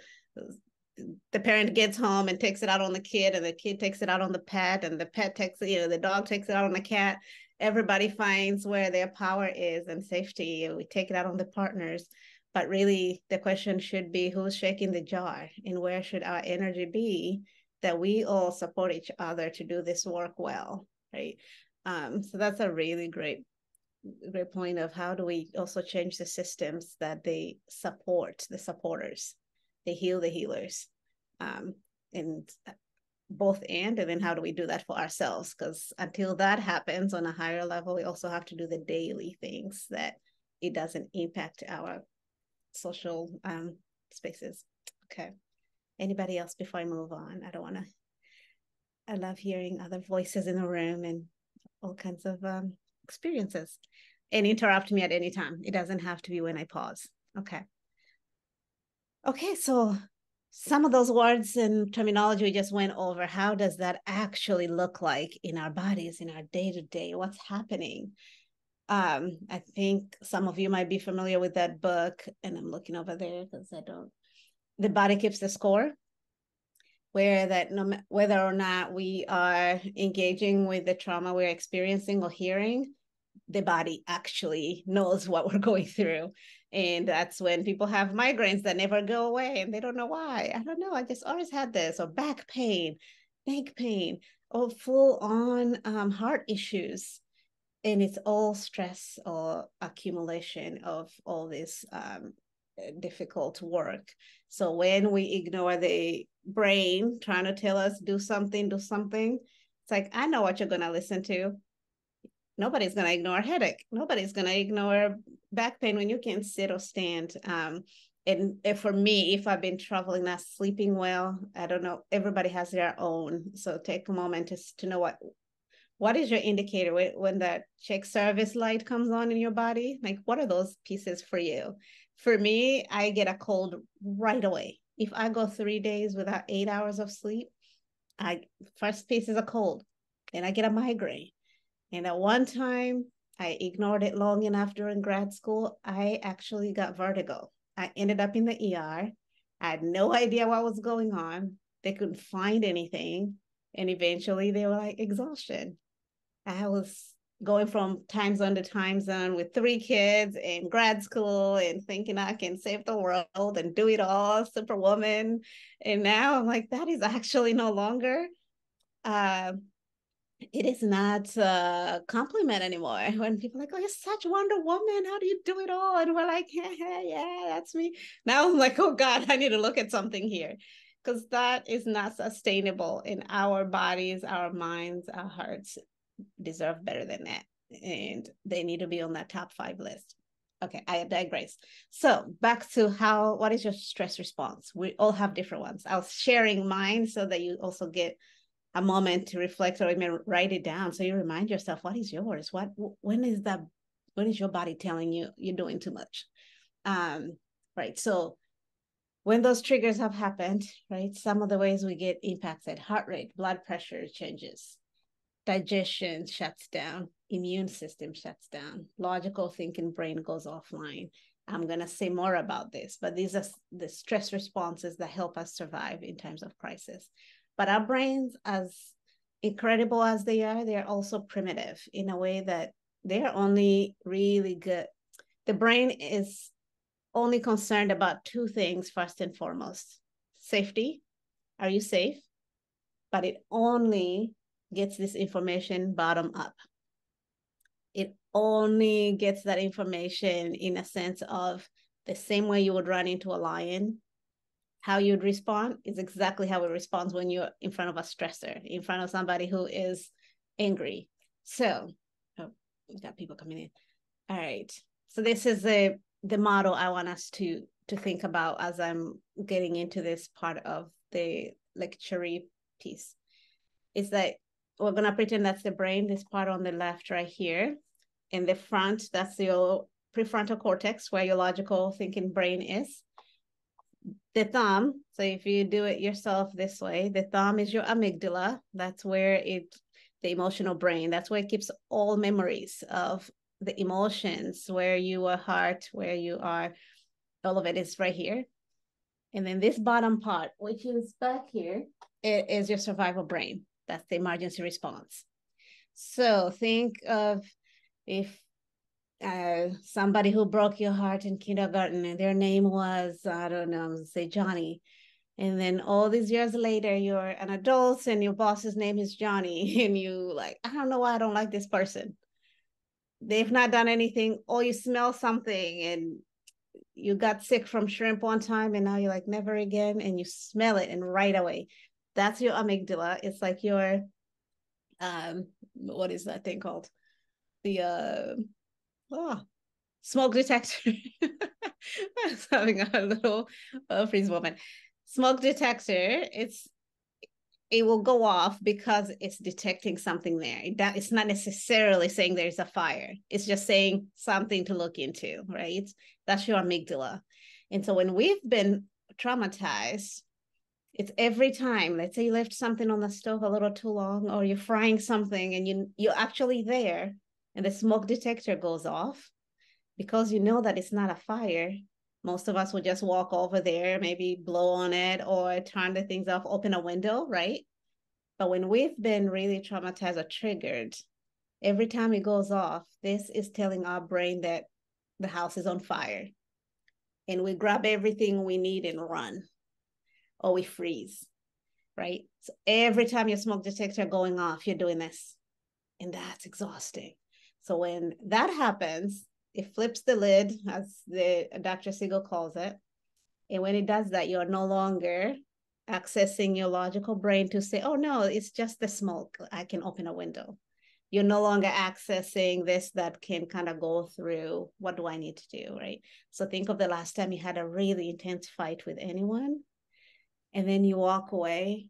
the parent gets home and takes it out on the kid, and the kid takes it out on the pet, and the pet takes it, you know the dog takes it out on the cat. Everybody finds where their power is and safety, and we take it out on the partners. But really the question should be who's shaking the jar and where should our energy be that we all support each other to do this work well right? Um, so that's a really great great point of how do we also change the systems that they support the supporters. They heal the healers. Um, and both and and then how do we do that for ourselves because until that happens on a higher level we also have to do the daily things that it doesn't impact our social um, spaces. Okay. Anybody else before I move on? I don't want to. I love hearing other voices in the room and all kinds of um, experiences. And interrupt me at any time. It doesn't have to be when I pause. Okay. Okay, so some of those words and terminology we just went over, how does that actually look like in our bodies, in our day to day? What's happening? Um, I think some of you might be familiar with that book, and I'm looking over there because I don't. The body keeps the score, where that no whether or not we are engaging with the trauma we're experiencing or hearing, the body actually knows what we're going through. And that's when people have migraines that never go away and they don't know why. I don't know. I just always had this, or back pain, neck pain, or full on um, heart issues and it's all stress or accumulation of all this um, difficult work. So when we ignore the brain trying to tell us do something, do something, it's like I know what you're gonna listen to. Nobody's gonna ignore headache. Nobody's gonna ignore back pain when you can't sit or stand. Um, and, for me, if I've been traveling, not sleeping well, I don't know. Everybody has their own. So take a moment to to know what what is your indicator when, that check service light comes on in your body? Like, what are those pieces for you? For me, I get a cold right away. If I go three days without eight hours of sleep, I first piece is a cold, and I get a migraine. And at one time, I ignored it long enough during grad school. I actually got vertigo. I ended up in the ER. I had no idea what was going on. They couldn't find anything. And eventually they were like, exhaustion. I was going from time zone to time zone with three kids in grad school and thinking I can save the world and do it all, superwoman. And now I'm like, that is actually no longer. Uh, it is not a compliment anymore. When people like, "Oh, you're such Wonder Woman. How do you do it all?" and we're like, "Yeah, yeah, yeah, that's me." Now I'm like, "Oh God, I need to look at something here." because that is not sustainable in our bodies, our minds, our hearts deserve better than that. And they need to be on that top five list. Okay, I digress. So back to how what is your stress response? We all have different ones. I was sharing mine so that you also get a moment to reflect or even write it down. So you remind yourself what is yours? What when is that when is your body telling you you're doing too much? Um right so when those triggers have happened right some of the ways we get impacted heart rate blood pressure changes digestion shuts down immune system shuts down logical thinking brain goes offline. I'm going to say more about this but these are the stress responses that help us survive in times of crisis but our brains, as incredible as they are, they're also primitive in a way that they're only really good. The brain is only concerned about two things first and foremost safety. Are you safe? But it only gets this information bottom up. It only gets that information in a sense of the same way you would run into a lion how you'd respond is exactly how it responds when you're in front of a stressor, in front of somebody who is angry. So, oh, we got people coming in. All right. So this is the the model I want us to to think about as I'm getting into this part of the lecture piece. Is that we're gonna pretend that's the brain, this part on the left right here. In the front, that's your prefrontal cortex, where your logical thinking brain is the thumb so if you do it yourself this way the thumb is your amygdala. That's where it the emotional brain that's where it keeps all memories of the emotions where you are heart where you are all of it is right here. And then this bottom part which is back here it is your survival brain. That's the emergency response. So think of if uh, somebody who broke your heart in kindergarten and their name was i don't know say johnny. And then all these years later you're an adult and your boss's name is johnny and you like i don't know why i don't like this person. They've not done anything. Or you smell something and you got sick from shrimp one time and now you're like never again and you smell it and right away that's your amygdala. It's like your um what is that thing called? The uh oh, smoke detector. I was having a little uh, freeze moment. Smoke detector, it's it will go off because it's detecting something there. That it's not necessarily saying there's a fire. It's just saying something to look into, right? That's your amygdala. And so when we've been traumatized, it's every time, let's say you left something on the stove a little too long, or you're frying something and you you're actually there, and the smoke detector goes off, because you know that it's not a fire, most of us will just walk over there, maybe blow on it or turn the things off, open a window, right? But when we've been really traumatized or triggered, every time it goes off, this is telling our brain that the house is on fire. And we grab everything we need and run, or we freeze, right? So every time your smoke detector going off, you're doing this. And that's exhausting. So when that happens, it flips the lid, as the Dr. Siegel calls it. And when it does that, you're no longer accessing your logical brain to say, oh no, it's just the smoke. I can open a window. You're no longer accessing this that can kind of go through what do I need to do, right? So think of the last time you had a really intense fight with anyone, and then you walk away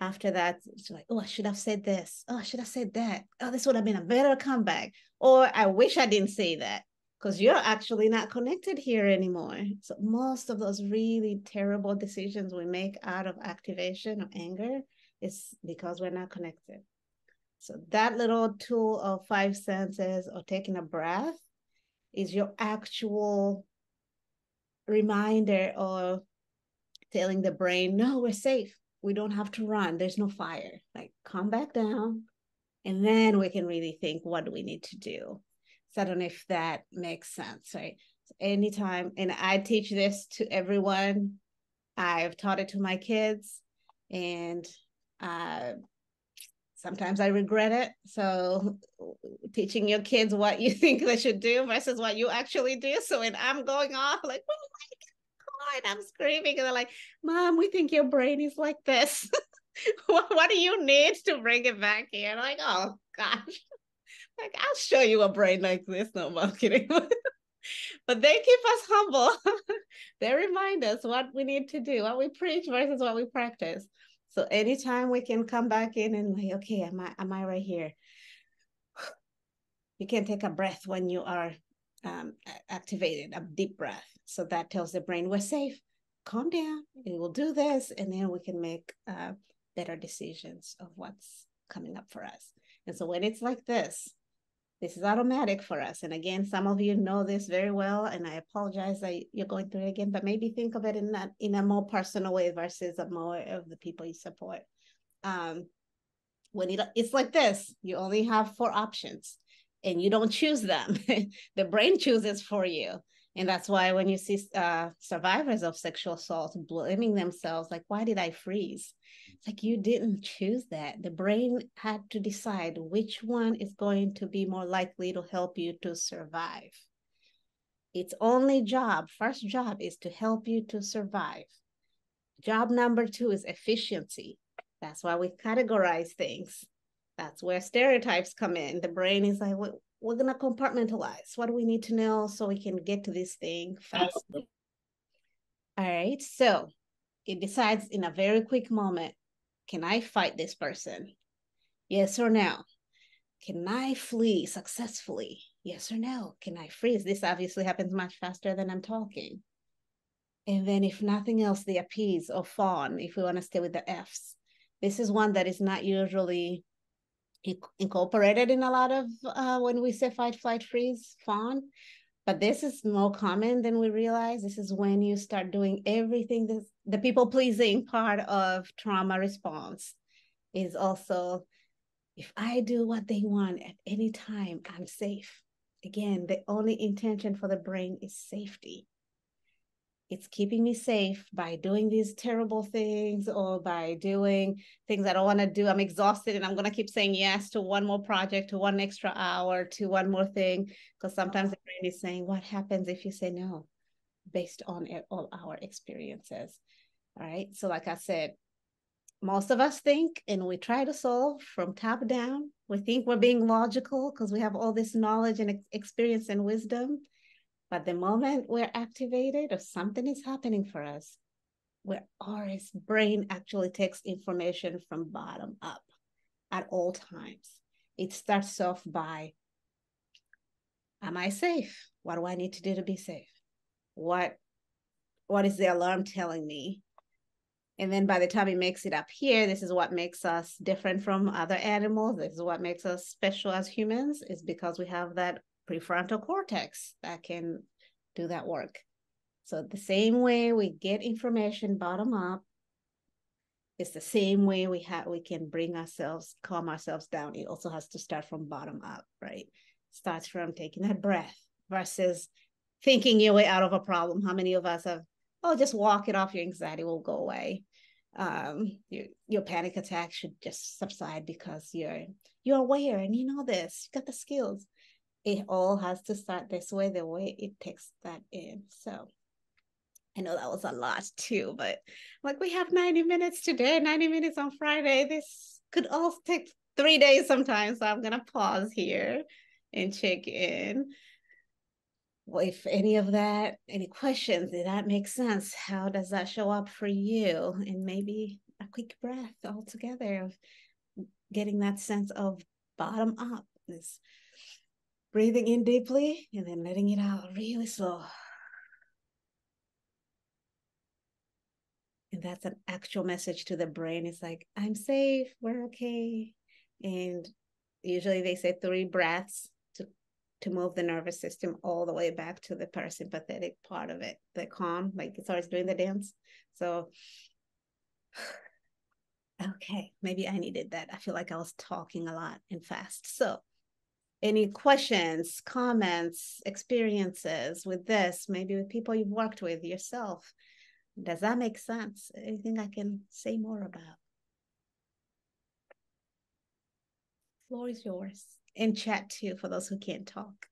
after that, it's like, oh, I should have said this. Oh, I should have said that. Oh, this would have been a better comeback. Or I wish I didn't say that because you're actually not connected here anymore. So most of those really terrible decisions we make out of activation or anger is because we're not connected. So that little tool of five senses or taking a breath is your actual reminder or telling the brain, no, we're safe we don't have to run. There's no fire. Like calm back down. And then we can really think what do we need to do? So i don't know if that makes sense right? So anytime and i teach this to everyone. I've taught it to my kids and uh, sometimes i regret it. So teaching your kids what you think they should do versus what you actually do. So when i'm going off like oh my and I'm screaming. And they're like, Mom, we think your brain is like this. what, what do you need to bring it back here? And I'm like, oh gosh. Like, I'll show you a brain like this. No, I'm kidding. but they keep us humble. they remind us what we need to do, what we preach versus what we practice. So anytime we can come back in and like, okay, am I am I right here? You can take a breath when you are um, activated, a deep breath. So that tells the brain we're safe. Calm down. And We will do this, and then we can make uh, better decisions of what's coming up for us. And so when it's like this, this is automatic for us. And again, some of you know this very well, and I apologize that you're going through it again, but maybe think of it in that in a more personal way versus a more of the people you support. Um, when it, it's like this, you only have four options and you don't choose them. the brain chooses for you. And that's why when you see uh, survivors of sexual assault blaming themselves, like, why did I freeze? It's like you didn't choose that. The brain had to decide which one is going to be more likely to help you to survive. Its only job, first job, is to help you to survive. Job number two is efficiency. That's why we categorize things. That's where stereotypes come in. The brain is like, we're to compartmentalize. What do we need to know so we can get to this thing fast? All right. So it decides in a very quick moment can I fight this person? Yes or no? Can I flee successfully? Yes or no? Can I freeze? This obviously happens much faster than I'm talking. And then, if nothing else, the appease or fawn, if we want to stay with the F's. This is one that is not usually incorporated in a lot of uh, when we say fight, flight, freeze, fawn. But this is more common than we realize. This is when you start doing everything that the people pleasing part of trauma response is also if I do what they want at any time, I'm safe. Again, the only intention for the brain is safety it's keeping me safe by doing these terrible things or by doing things I don't want to do. I'm exhausted and I'm going to keep saying yes to one more project, to one extra hour, to one more thing. Because sometimes the brain is saying, What happens if you say no based on all our experiences? All right. So, like I said, most of us think and we try to solve from top down. We think we're being logical because we have all this knowledge and experience and wisdom. But the moment we're activated or something is happening for us, where our brain actually takes information from bottom up at all times. It starts off by Am I safe? What do I need to do to be safe? What what is the alarm telling me? And then by the time it makes it up here, this is what makes us different from other animals. This is what makes us special as humans, is because we have that prefrontal cortex that can do that work. So the same way we get information bottom up, it's the same way we have we can bring ourselves, calm ourselves down. It also has to start from bottom up, right? Starts from taking that breath versus thinking your way out of a problem. How many of us have, oh, just walk it off, your anxiety will go away. Um, your your panic attack should just subside because you're you're aware and you know this, you got the skills it all has to start this way, the way it takes that in. So I know that was a lot too, but like we have 90 minutes today, 90 minutes on Friday. This could all take three days sometimes. So I'm going to pause here and check in. Well, if any of that, any questions, did that make sense? How does that show up for you? And maybe a quick breath altogether of getting that sense of bottom up. This breathing in deeply and then letting it out really slow. And that's an actual message to the brain. It's like, I'm safe, we're okay. And usually they say three breaths to, to move the nervous system all the way back to the parasympathetic part of it, the calm, like it starts doing the dance. So, okay, maybe I needed that. I feel like I was talking a lot and fast. So, any questions, comments, experiences with this, maybe with people you've worked with yourself. Does that make sense? Anything I can say more about? Floor is yours. In chat too, for those who can't talk.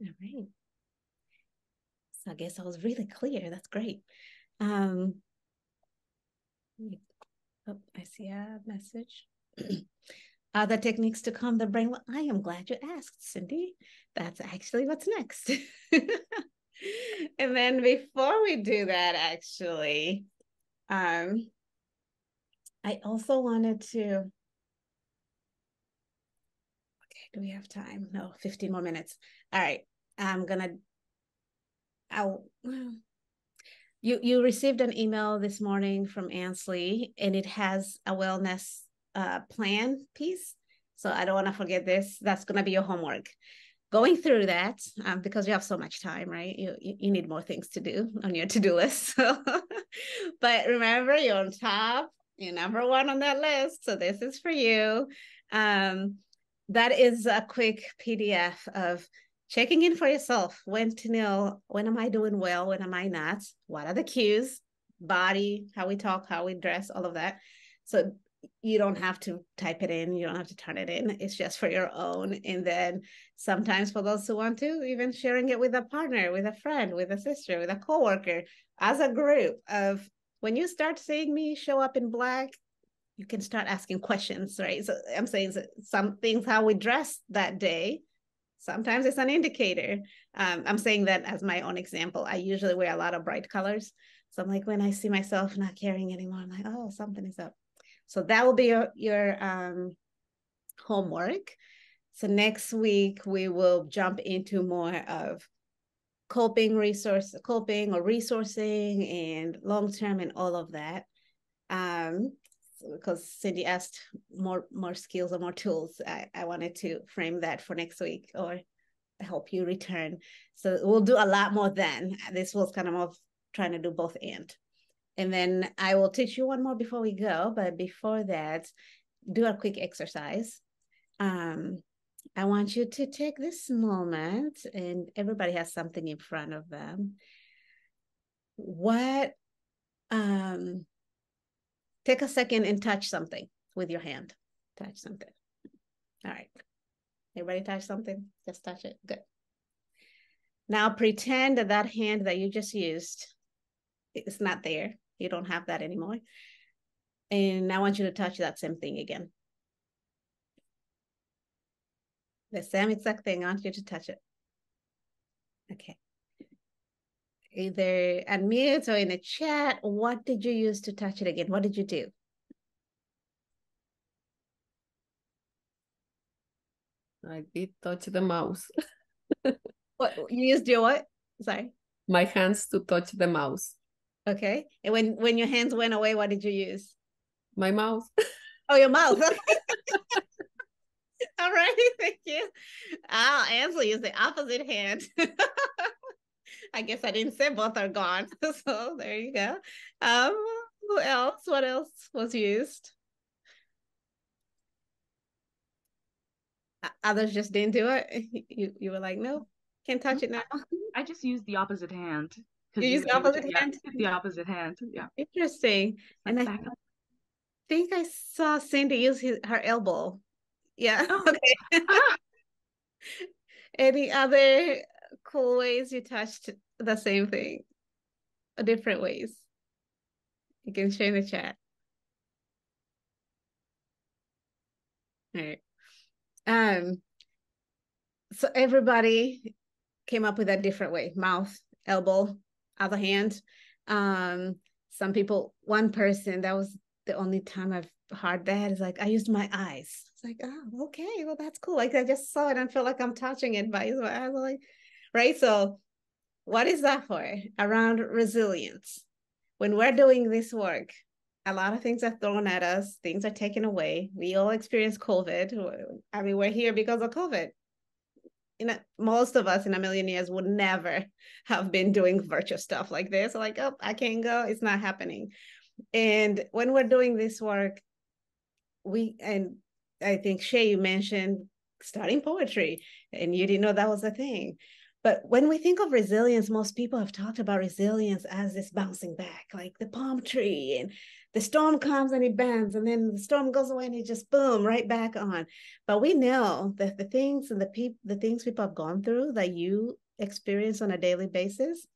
All right. So I guess I was really clear. That's great. Um, oh, I see a message. Other techniques to calm the brain. Well, I am glad you asked, Cindy. That's actually what's next. and then before we do that, actually, um, I also wanted to. Okay, do we have time? No, 15 more minutes. All right. I'm gonna I'll you you received an email this morning from Ansley and it has a wellness uh, plan piece. So I don't want to forget this. That's to be your homework. Going through that um, because you have so much time, right? You, you, you need more things to do on your to do list. So. but remember, you're on top. You're number one on that list. So this is for you. Um, that is a quick PDF of checking in for yourself when to know when am I doing well, when am I not? What are the cues? Body, how we talk, how we dress, all of that. So you don't have to type it in, you don't have to turn it in. It's just for your own. And then sometimes for those who want to, even sharing it with a partner, with a friend, with a sister, with a coworker, as a group of when you start seeing me show up in black, you can start asking questions, right? So I'm saying some things how we dress that day sometimes it's an indicator. Um, I'm saying that as my own example. I usually wear a lot of bright colors. So I'm like, when I see myself not caring anymore, I'm like, oh, something is up. So that will be your, your um, homework. So next week we will jump into more of coping resource, coping or resourcing and long term and all of that. Um, because Cindy asked more more skills or more tools. I, I wanted to frame that for next week or help you return. So we'll do a lot more then. This was kind of trying to do both and. And then I will teach you one more before we go. But before that, do a quick exercise. Um, I want you to take this moment, and everybody has something in front of them. What um Take a second and touch something with your hand. Touch something. All right. Everybody touch something? Just touch it. Good. Now pretend that that hand that you just used is not there. You don't have that anymore. And I want you to touch that same thing again. The same exact thing. I want you to touch it. Okay either unmute or in a chat. What did you use to touch it again? What did you do? I did touch the mouse. what you used your what? Sorry. My hands to touch the mouse. Okay. And when when your hands went away, what did you use? My mouth. Oh, your mouth. All right, thank you. Ah, Ansley is the opposite hand. I guess I didn't say both are gone. so there you go. Um, who else? What else was used? Others just didn't do it. You you were like, no, can't touch it now. I just used the opposite hand. You use the opposite hand. The opposite hand. Yeah. Interesting. And I think I saw Cindy use his, her elbow. Yeah. Oh. Okay. Any other cool ways you touched the same thing, A different ways. You can share in the chat. All right. Um, so everybody came up with a different way mouth, elbow, other hand. Um, some people, one person, that was the only time I've heard that is like, I used my eyes. It's like, oh, okay, well, that's cool. Like I just saw it and feel like I'm touching it, but I was like, right? So, what is that for? Around resilience. When we're doing this work, a lot of things are thrown at us, things are taken away. We all experience COVID. I mean, we're here because of COVID. You know, most of us in a million years would never have been doing virtual stuff like this. Like, oh, I can't go, it's not happening. And when we're doing this work, we and I think Shay, you mentioned studying poetry, and you didn't know that was a thing. But when we think of resilience, most people have talked about resilience as this bouncing back, like the palm tree and the storm comes and it bends and then the storm goes away and it just boom right back on. But we know that the things and the people the things people have gone through that you experience on a daily basis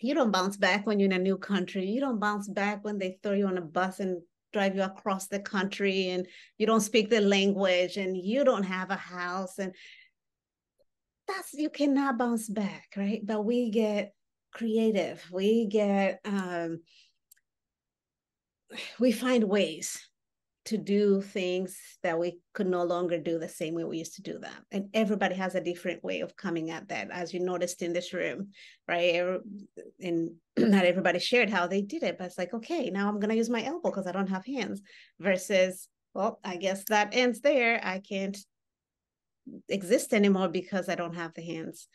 you don't bounce back when you're in a new country. You don't bounce back when they throw you on a bus and drive you across the country and you don't speak the language and you don't have a house and that's you cannot bounce back right? But we get creative. We get um we find ways to do things that we could no longer do the same way we used to do them. And everybody has a different way of coming at that as you noticed in this room right? And not everybody shared how they did it but it's like okay now i'm going to use my elbow because i don't have hands versus well i guess that ends there. I can't exist anymore because i don't have the hands.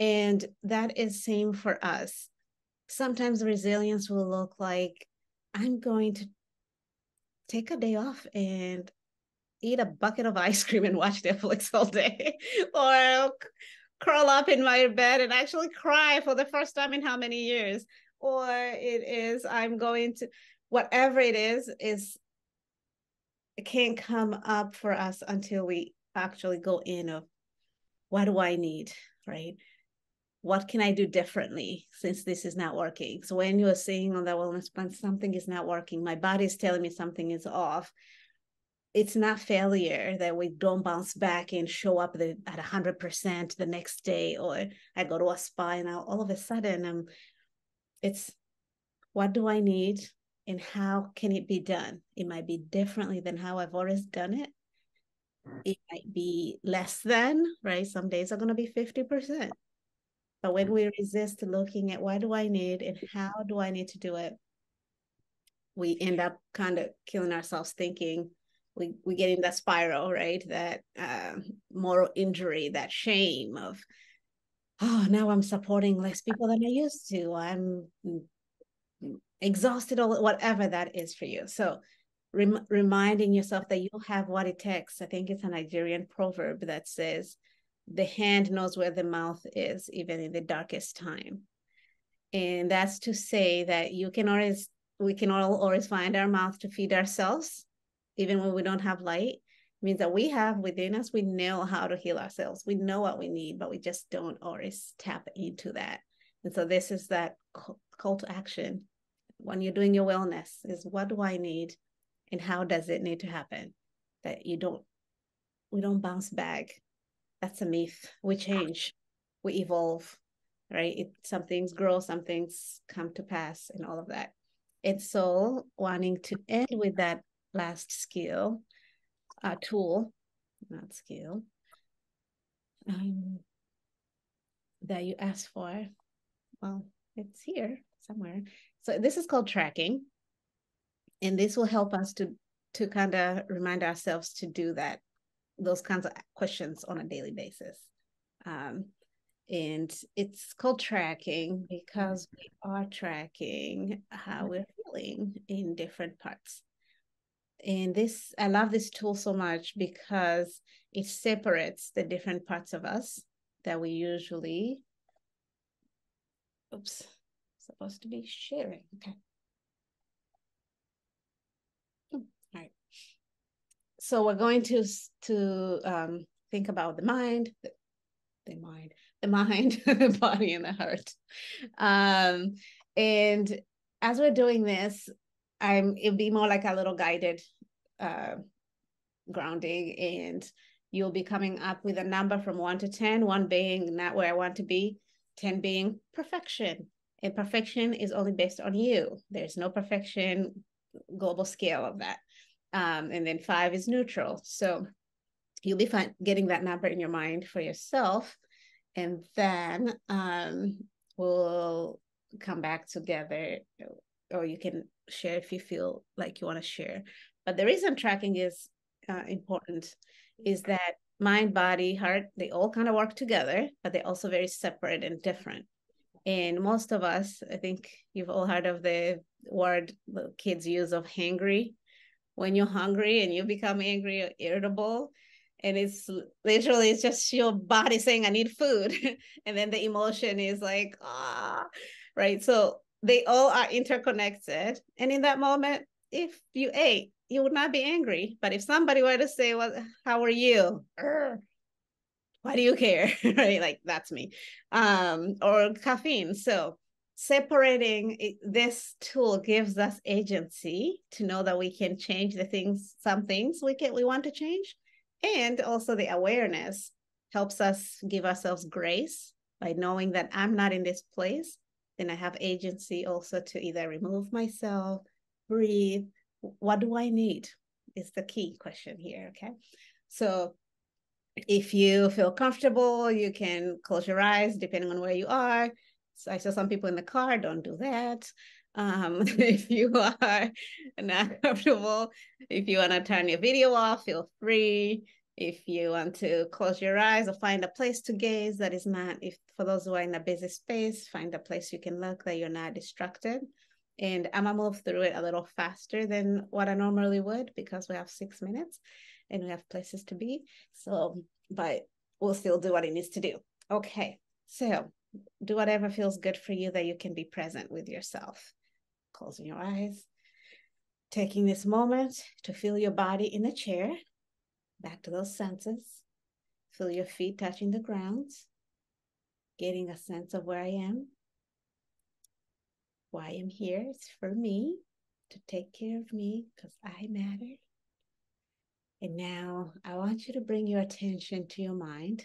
And that is same for us. Sometimes resilience will look like I'm going to take a day off and eat a bucket of ice cream and watch Netflix all day, or curl up in my bed and actually cry for the first time in how many years, or it is I'm going to whatever it is is it can't come up for us until we actually go in of what do I need, right? what can I do differently since this is not working? So when you're saying on the wellness plan, something is not working, my body is telling me something is off. It's not failure that we don't bounce back and show up the, at 100% the next day, or I go to a spa and I'll, all of a sudden, um, it's what do I need and how can it be done? It might be differently than how I've always done it. It might be less than, right? Some days are going to be 50%. But when mm. we resist looking at what do I need and how do I need to do it, we end up kind of killing ourselves thinking we, we get in that spiral, right? That uh, moral injury, that shame of, oh, now I'm supporting less people than I used to. I'm mm, mm, exhausted, all whatever that is for you. So rem- reminding yourself that you have what it takes. I think it's a Nigerian proverb that says, the hand knows where the mouth is, even in the darkest time. And that's to say that you can always, we can all always find our mouth to feed ourselves, even when we don't have light. It means that we have within us, we know how to heal ourselves. We know what we need, but we just don't always tap into that. And so this is that call to action when you're doing your wellness is what do I need and how does it need to happen? That you don't, we don't bounce back that's a myth. We change, we evolve, right? It, some things grow, some things come to pass, and all of that. And so, wanting to end with that last skill, uh, tool, not skill, um, that you asked for. Well, it's here somewhere. So this is called tracking, and this will help us to to kind of remind ourselves to do that those kinds of questions on a daily basis. Um, and it's called tracking because we are tracking how we're feeling in different parts. And this, I love this tool so much because it separates the different parts of us that we usually, oops, supposed to be sharing. Okay. So we're going to to um, think about the mind, the, the mind, the mind, the body, and the heart. Um, and as we're doing this, I'm it'll be more like a little guided uh, grounding, and you'll be coming up with a number from one to ten. One being not where I want to be, ten being perfection. And perfection is only based on you. There's no perfection global scale of that um, and then five is neutral. So you'll be fine getting that number in your mind for yourself, and then um, we'll come back together, or you can share if you feel like you want to share. But the reason tracking is uh, important is that mind, body, heart, they all kind of work together, but they're also very separate and different. And most of us, I think you've all heard of the word the kids use of hangry, when you're hungry and you become angry or irritable and it's literally it's just your body saying i need food and then the emotion is like ah right so they all are interconnected. And in that moment, if you ate, you would not be angry. But if somebody were to say, Well, how are you? why do you care? right? Like that's me. Um, or caffeine. So separating this tool gives us agency to know that we can change the things, some things we can we want to change. And also the awareness helps us give ourselves grace by knowing that I'm not in this place. Then I have agency also to either remove myself, breathe. What do I need? Is the key question here. Okay. So if you feel comfortable, you can close your eyes depending on where you are. So I saw some people in the car, don't do that. Um, if you are not comfortable, if you want to turn your video off, feel free. If you want to close your eyes or find a place to gaze that is not, if for those who are in a busy space, find a place you can look that you're not distracted. And I'm gonna move through it a little faster than what I normally would because we have six minutes and we have places to be. So, but we'll still do what it needs to do. Okay, so do whatever feels good for you that you can be present with yourself. Closing your eyes, taking this moment to feel your body in the chair, back to those senses. Feel your feet touching the ground, getting a sense of where I am, why I'm here. It's for me to take care of me because I matter. And now I want you to bring your attention to your mind.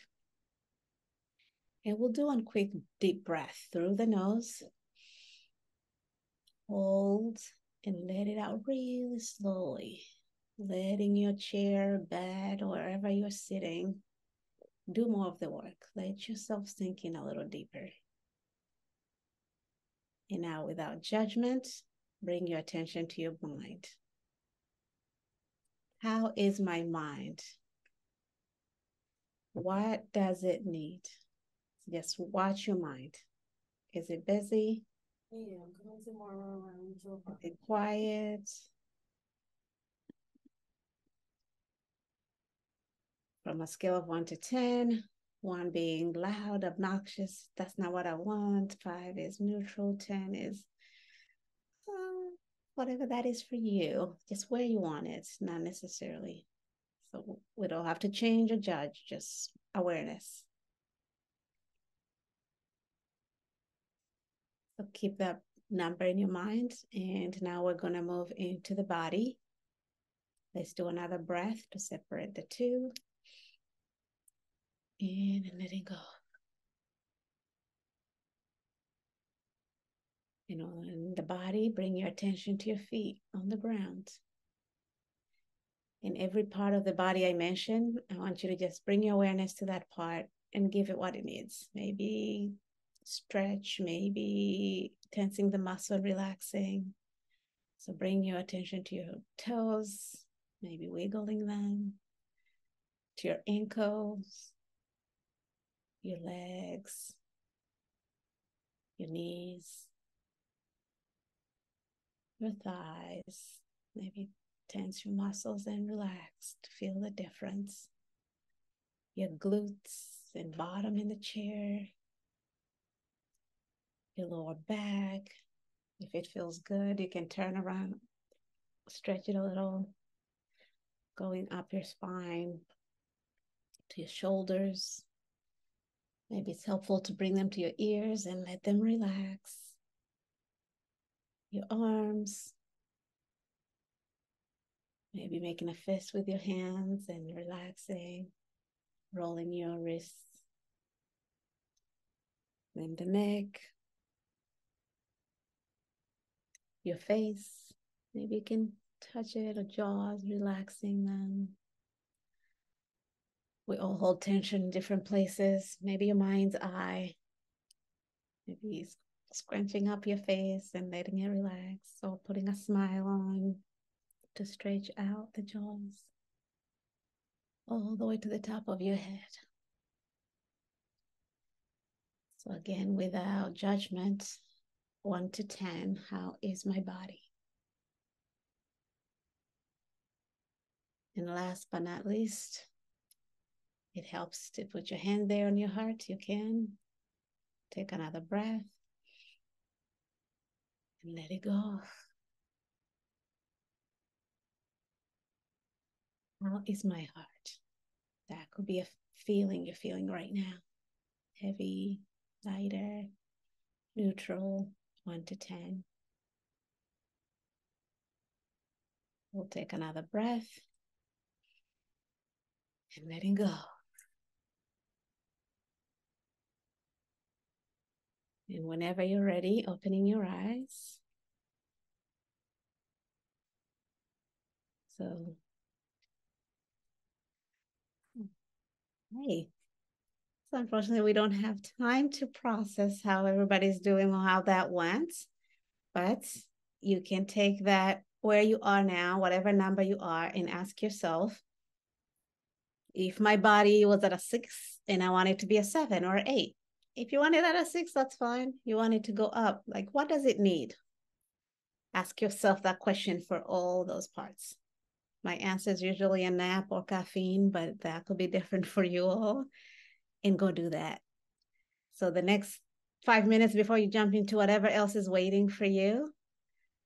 And we'll do one quick deep breath through the nose. Hold and let it out really slowly. Letting your chair, bed, or wherever you're sitting, do more of the work. Let yourself sink in a little deeper. And now, without judgment, bring your attention to your mind. How is my mind? What does it need? Just watch your mind. Is it busy? Yeah, I'm coming tomorrow around Is it quiet? From a scale of one to 10, one being loud, obnoxious, that's not what I want. Five is neutral, 10 is um, whatever that is for you, just where you want it, not necessarily. So we don't have to change or judge, just awareness. So keep that number in your mind. And now we're going to move into the body. Let's do another breath to separate the two. In and letting go. you know, in the body, bring your attention to your feet on the ground. In every part of the body I mentioned, I want you to just bring your awareness to that part and give it what it needs. Maybe stretch, maybe tensing the muscle, relaxing. So bring your attention to your toes, maybe wiggling them, to your ankles, your legs, your knees, your thighs. Maybe tense your muscles and relax to feel the difference. Your glutes and bottom in the chair. Your lower back. If it feels good, you can turn around, stretch it a little, going up your spine to your shoulders. Maybe it's helpful to bring them to your ears and let them relax your arms. Maybe making a fist with your hands and relaxing, rolling your wrists. Then the neck, your face. Maybe you can touch it or jaws, relaxing them. We all hold tension in different places. Maybe your mind's eye. Maybe scrunching up your face and letting it relax, or putting a smile on to stretch out the jaws all the way to the top of your head. So, again, without judgment, one to 10, how is my body? And last but not least, it helps to put your hand there on your heart. You can take another breath. And let it go. How is my heart? That could be a feeling you're feeling right now. Heavy, lighter, neutral, one to 10. We'll take another breath and letting go. And whenever you're ready, opening your eyes. So, hey, unfortunately, we don't have time to process how everybody's doing or how that went, but you can take that where you are now, whatever number you are, and ask yourself if my body was at a six and I want it to be a seven or eight, if you want it at a six, that's fine. You want it to go up. Like, what does it need? Ask yourself that question for all those parts. My answer is usually a nap or caffeine, but that could be different for you all. And go do that. So, the next five minutes before you jump into whatever else is waiting for you,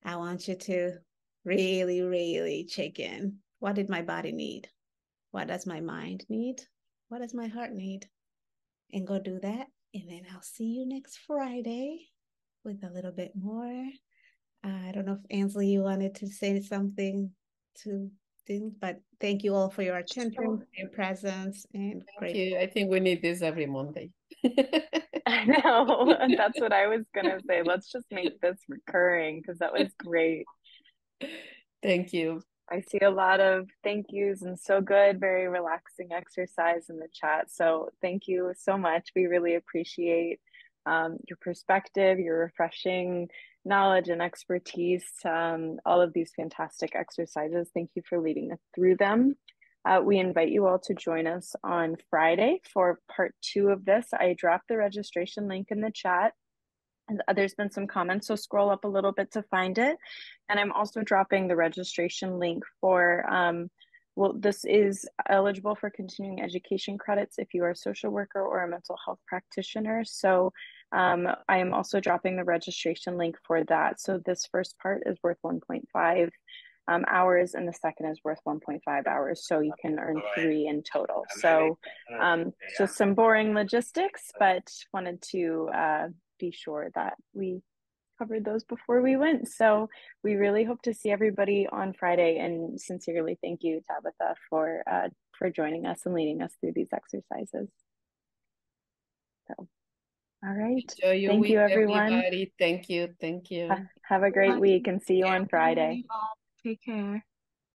I want you to really, really check in. What did my body need? What does my mind need? What does my heart need? And go do that and then I'll see you next Friday with a little bit more. Uh, I don't know if Ansley, you wanted to say something to things, but thank you all for your attention, sure. your presence, and thank great. you. I think we need this every Monday. I know. That's what I was gonna say. Let's just make this recurring because that was great. Thank you. I see a lot of thank yous and so good, very relaxing exercise in the chat. So thank you so much. We really appreciate um, your perspective, your refreshing knowledge and expertise, um, all of these fantastic exercises. Thank you for leading us through them. Uh, we invite you all to join us on Friday for part two of this. I dropped the registration link in the chat. And there's been some comments, so scroll up a little bit to find it. And I'm also dropping the registration link for, um, well, this is eligible for continuing education credits if you are a social worker or a mental health practitioner. So um, I am also dropping the registration link for that. So this first part is worth 1.5 um, hours and the second is worth 1.5 hours. So you can earn three in total. So um, just some boring logistics, but wanted to uh, be sure that we covered those before we went. So we really hope to see everybody on Friday and sincerely thank you, Tabitha, for uh, for joining us and leading us through these exercises. So, all right. Enjoy thank week, you, everyone. Everybody. Thank you. Thank you. Have a great week and see you on Friday. Take care.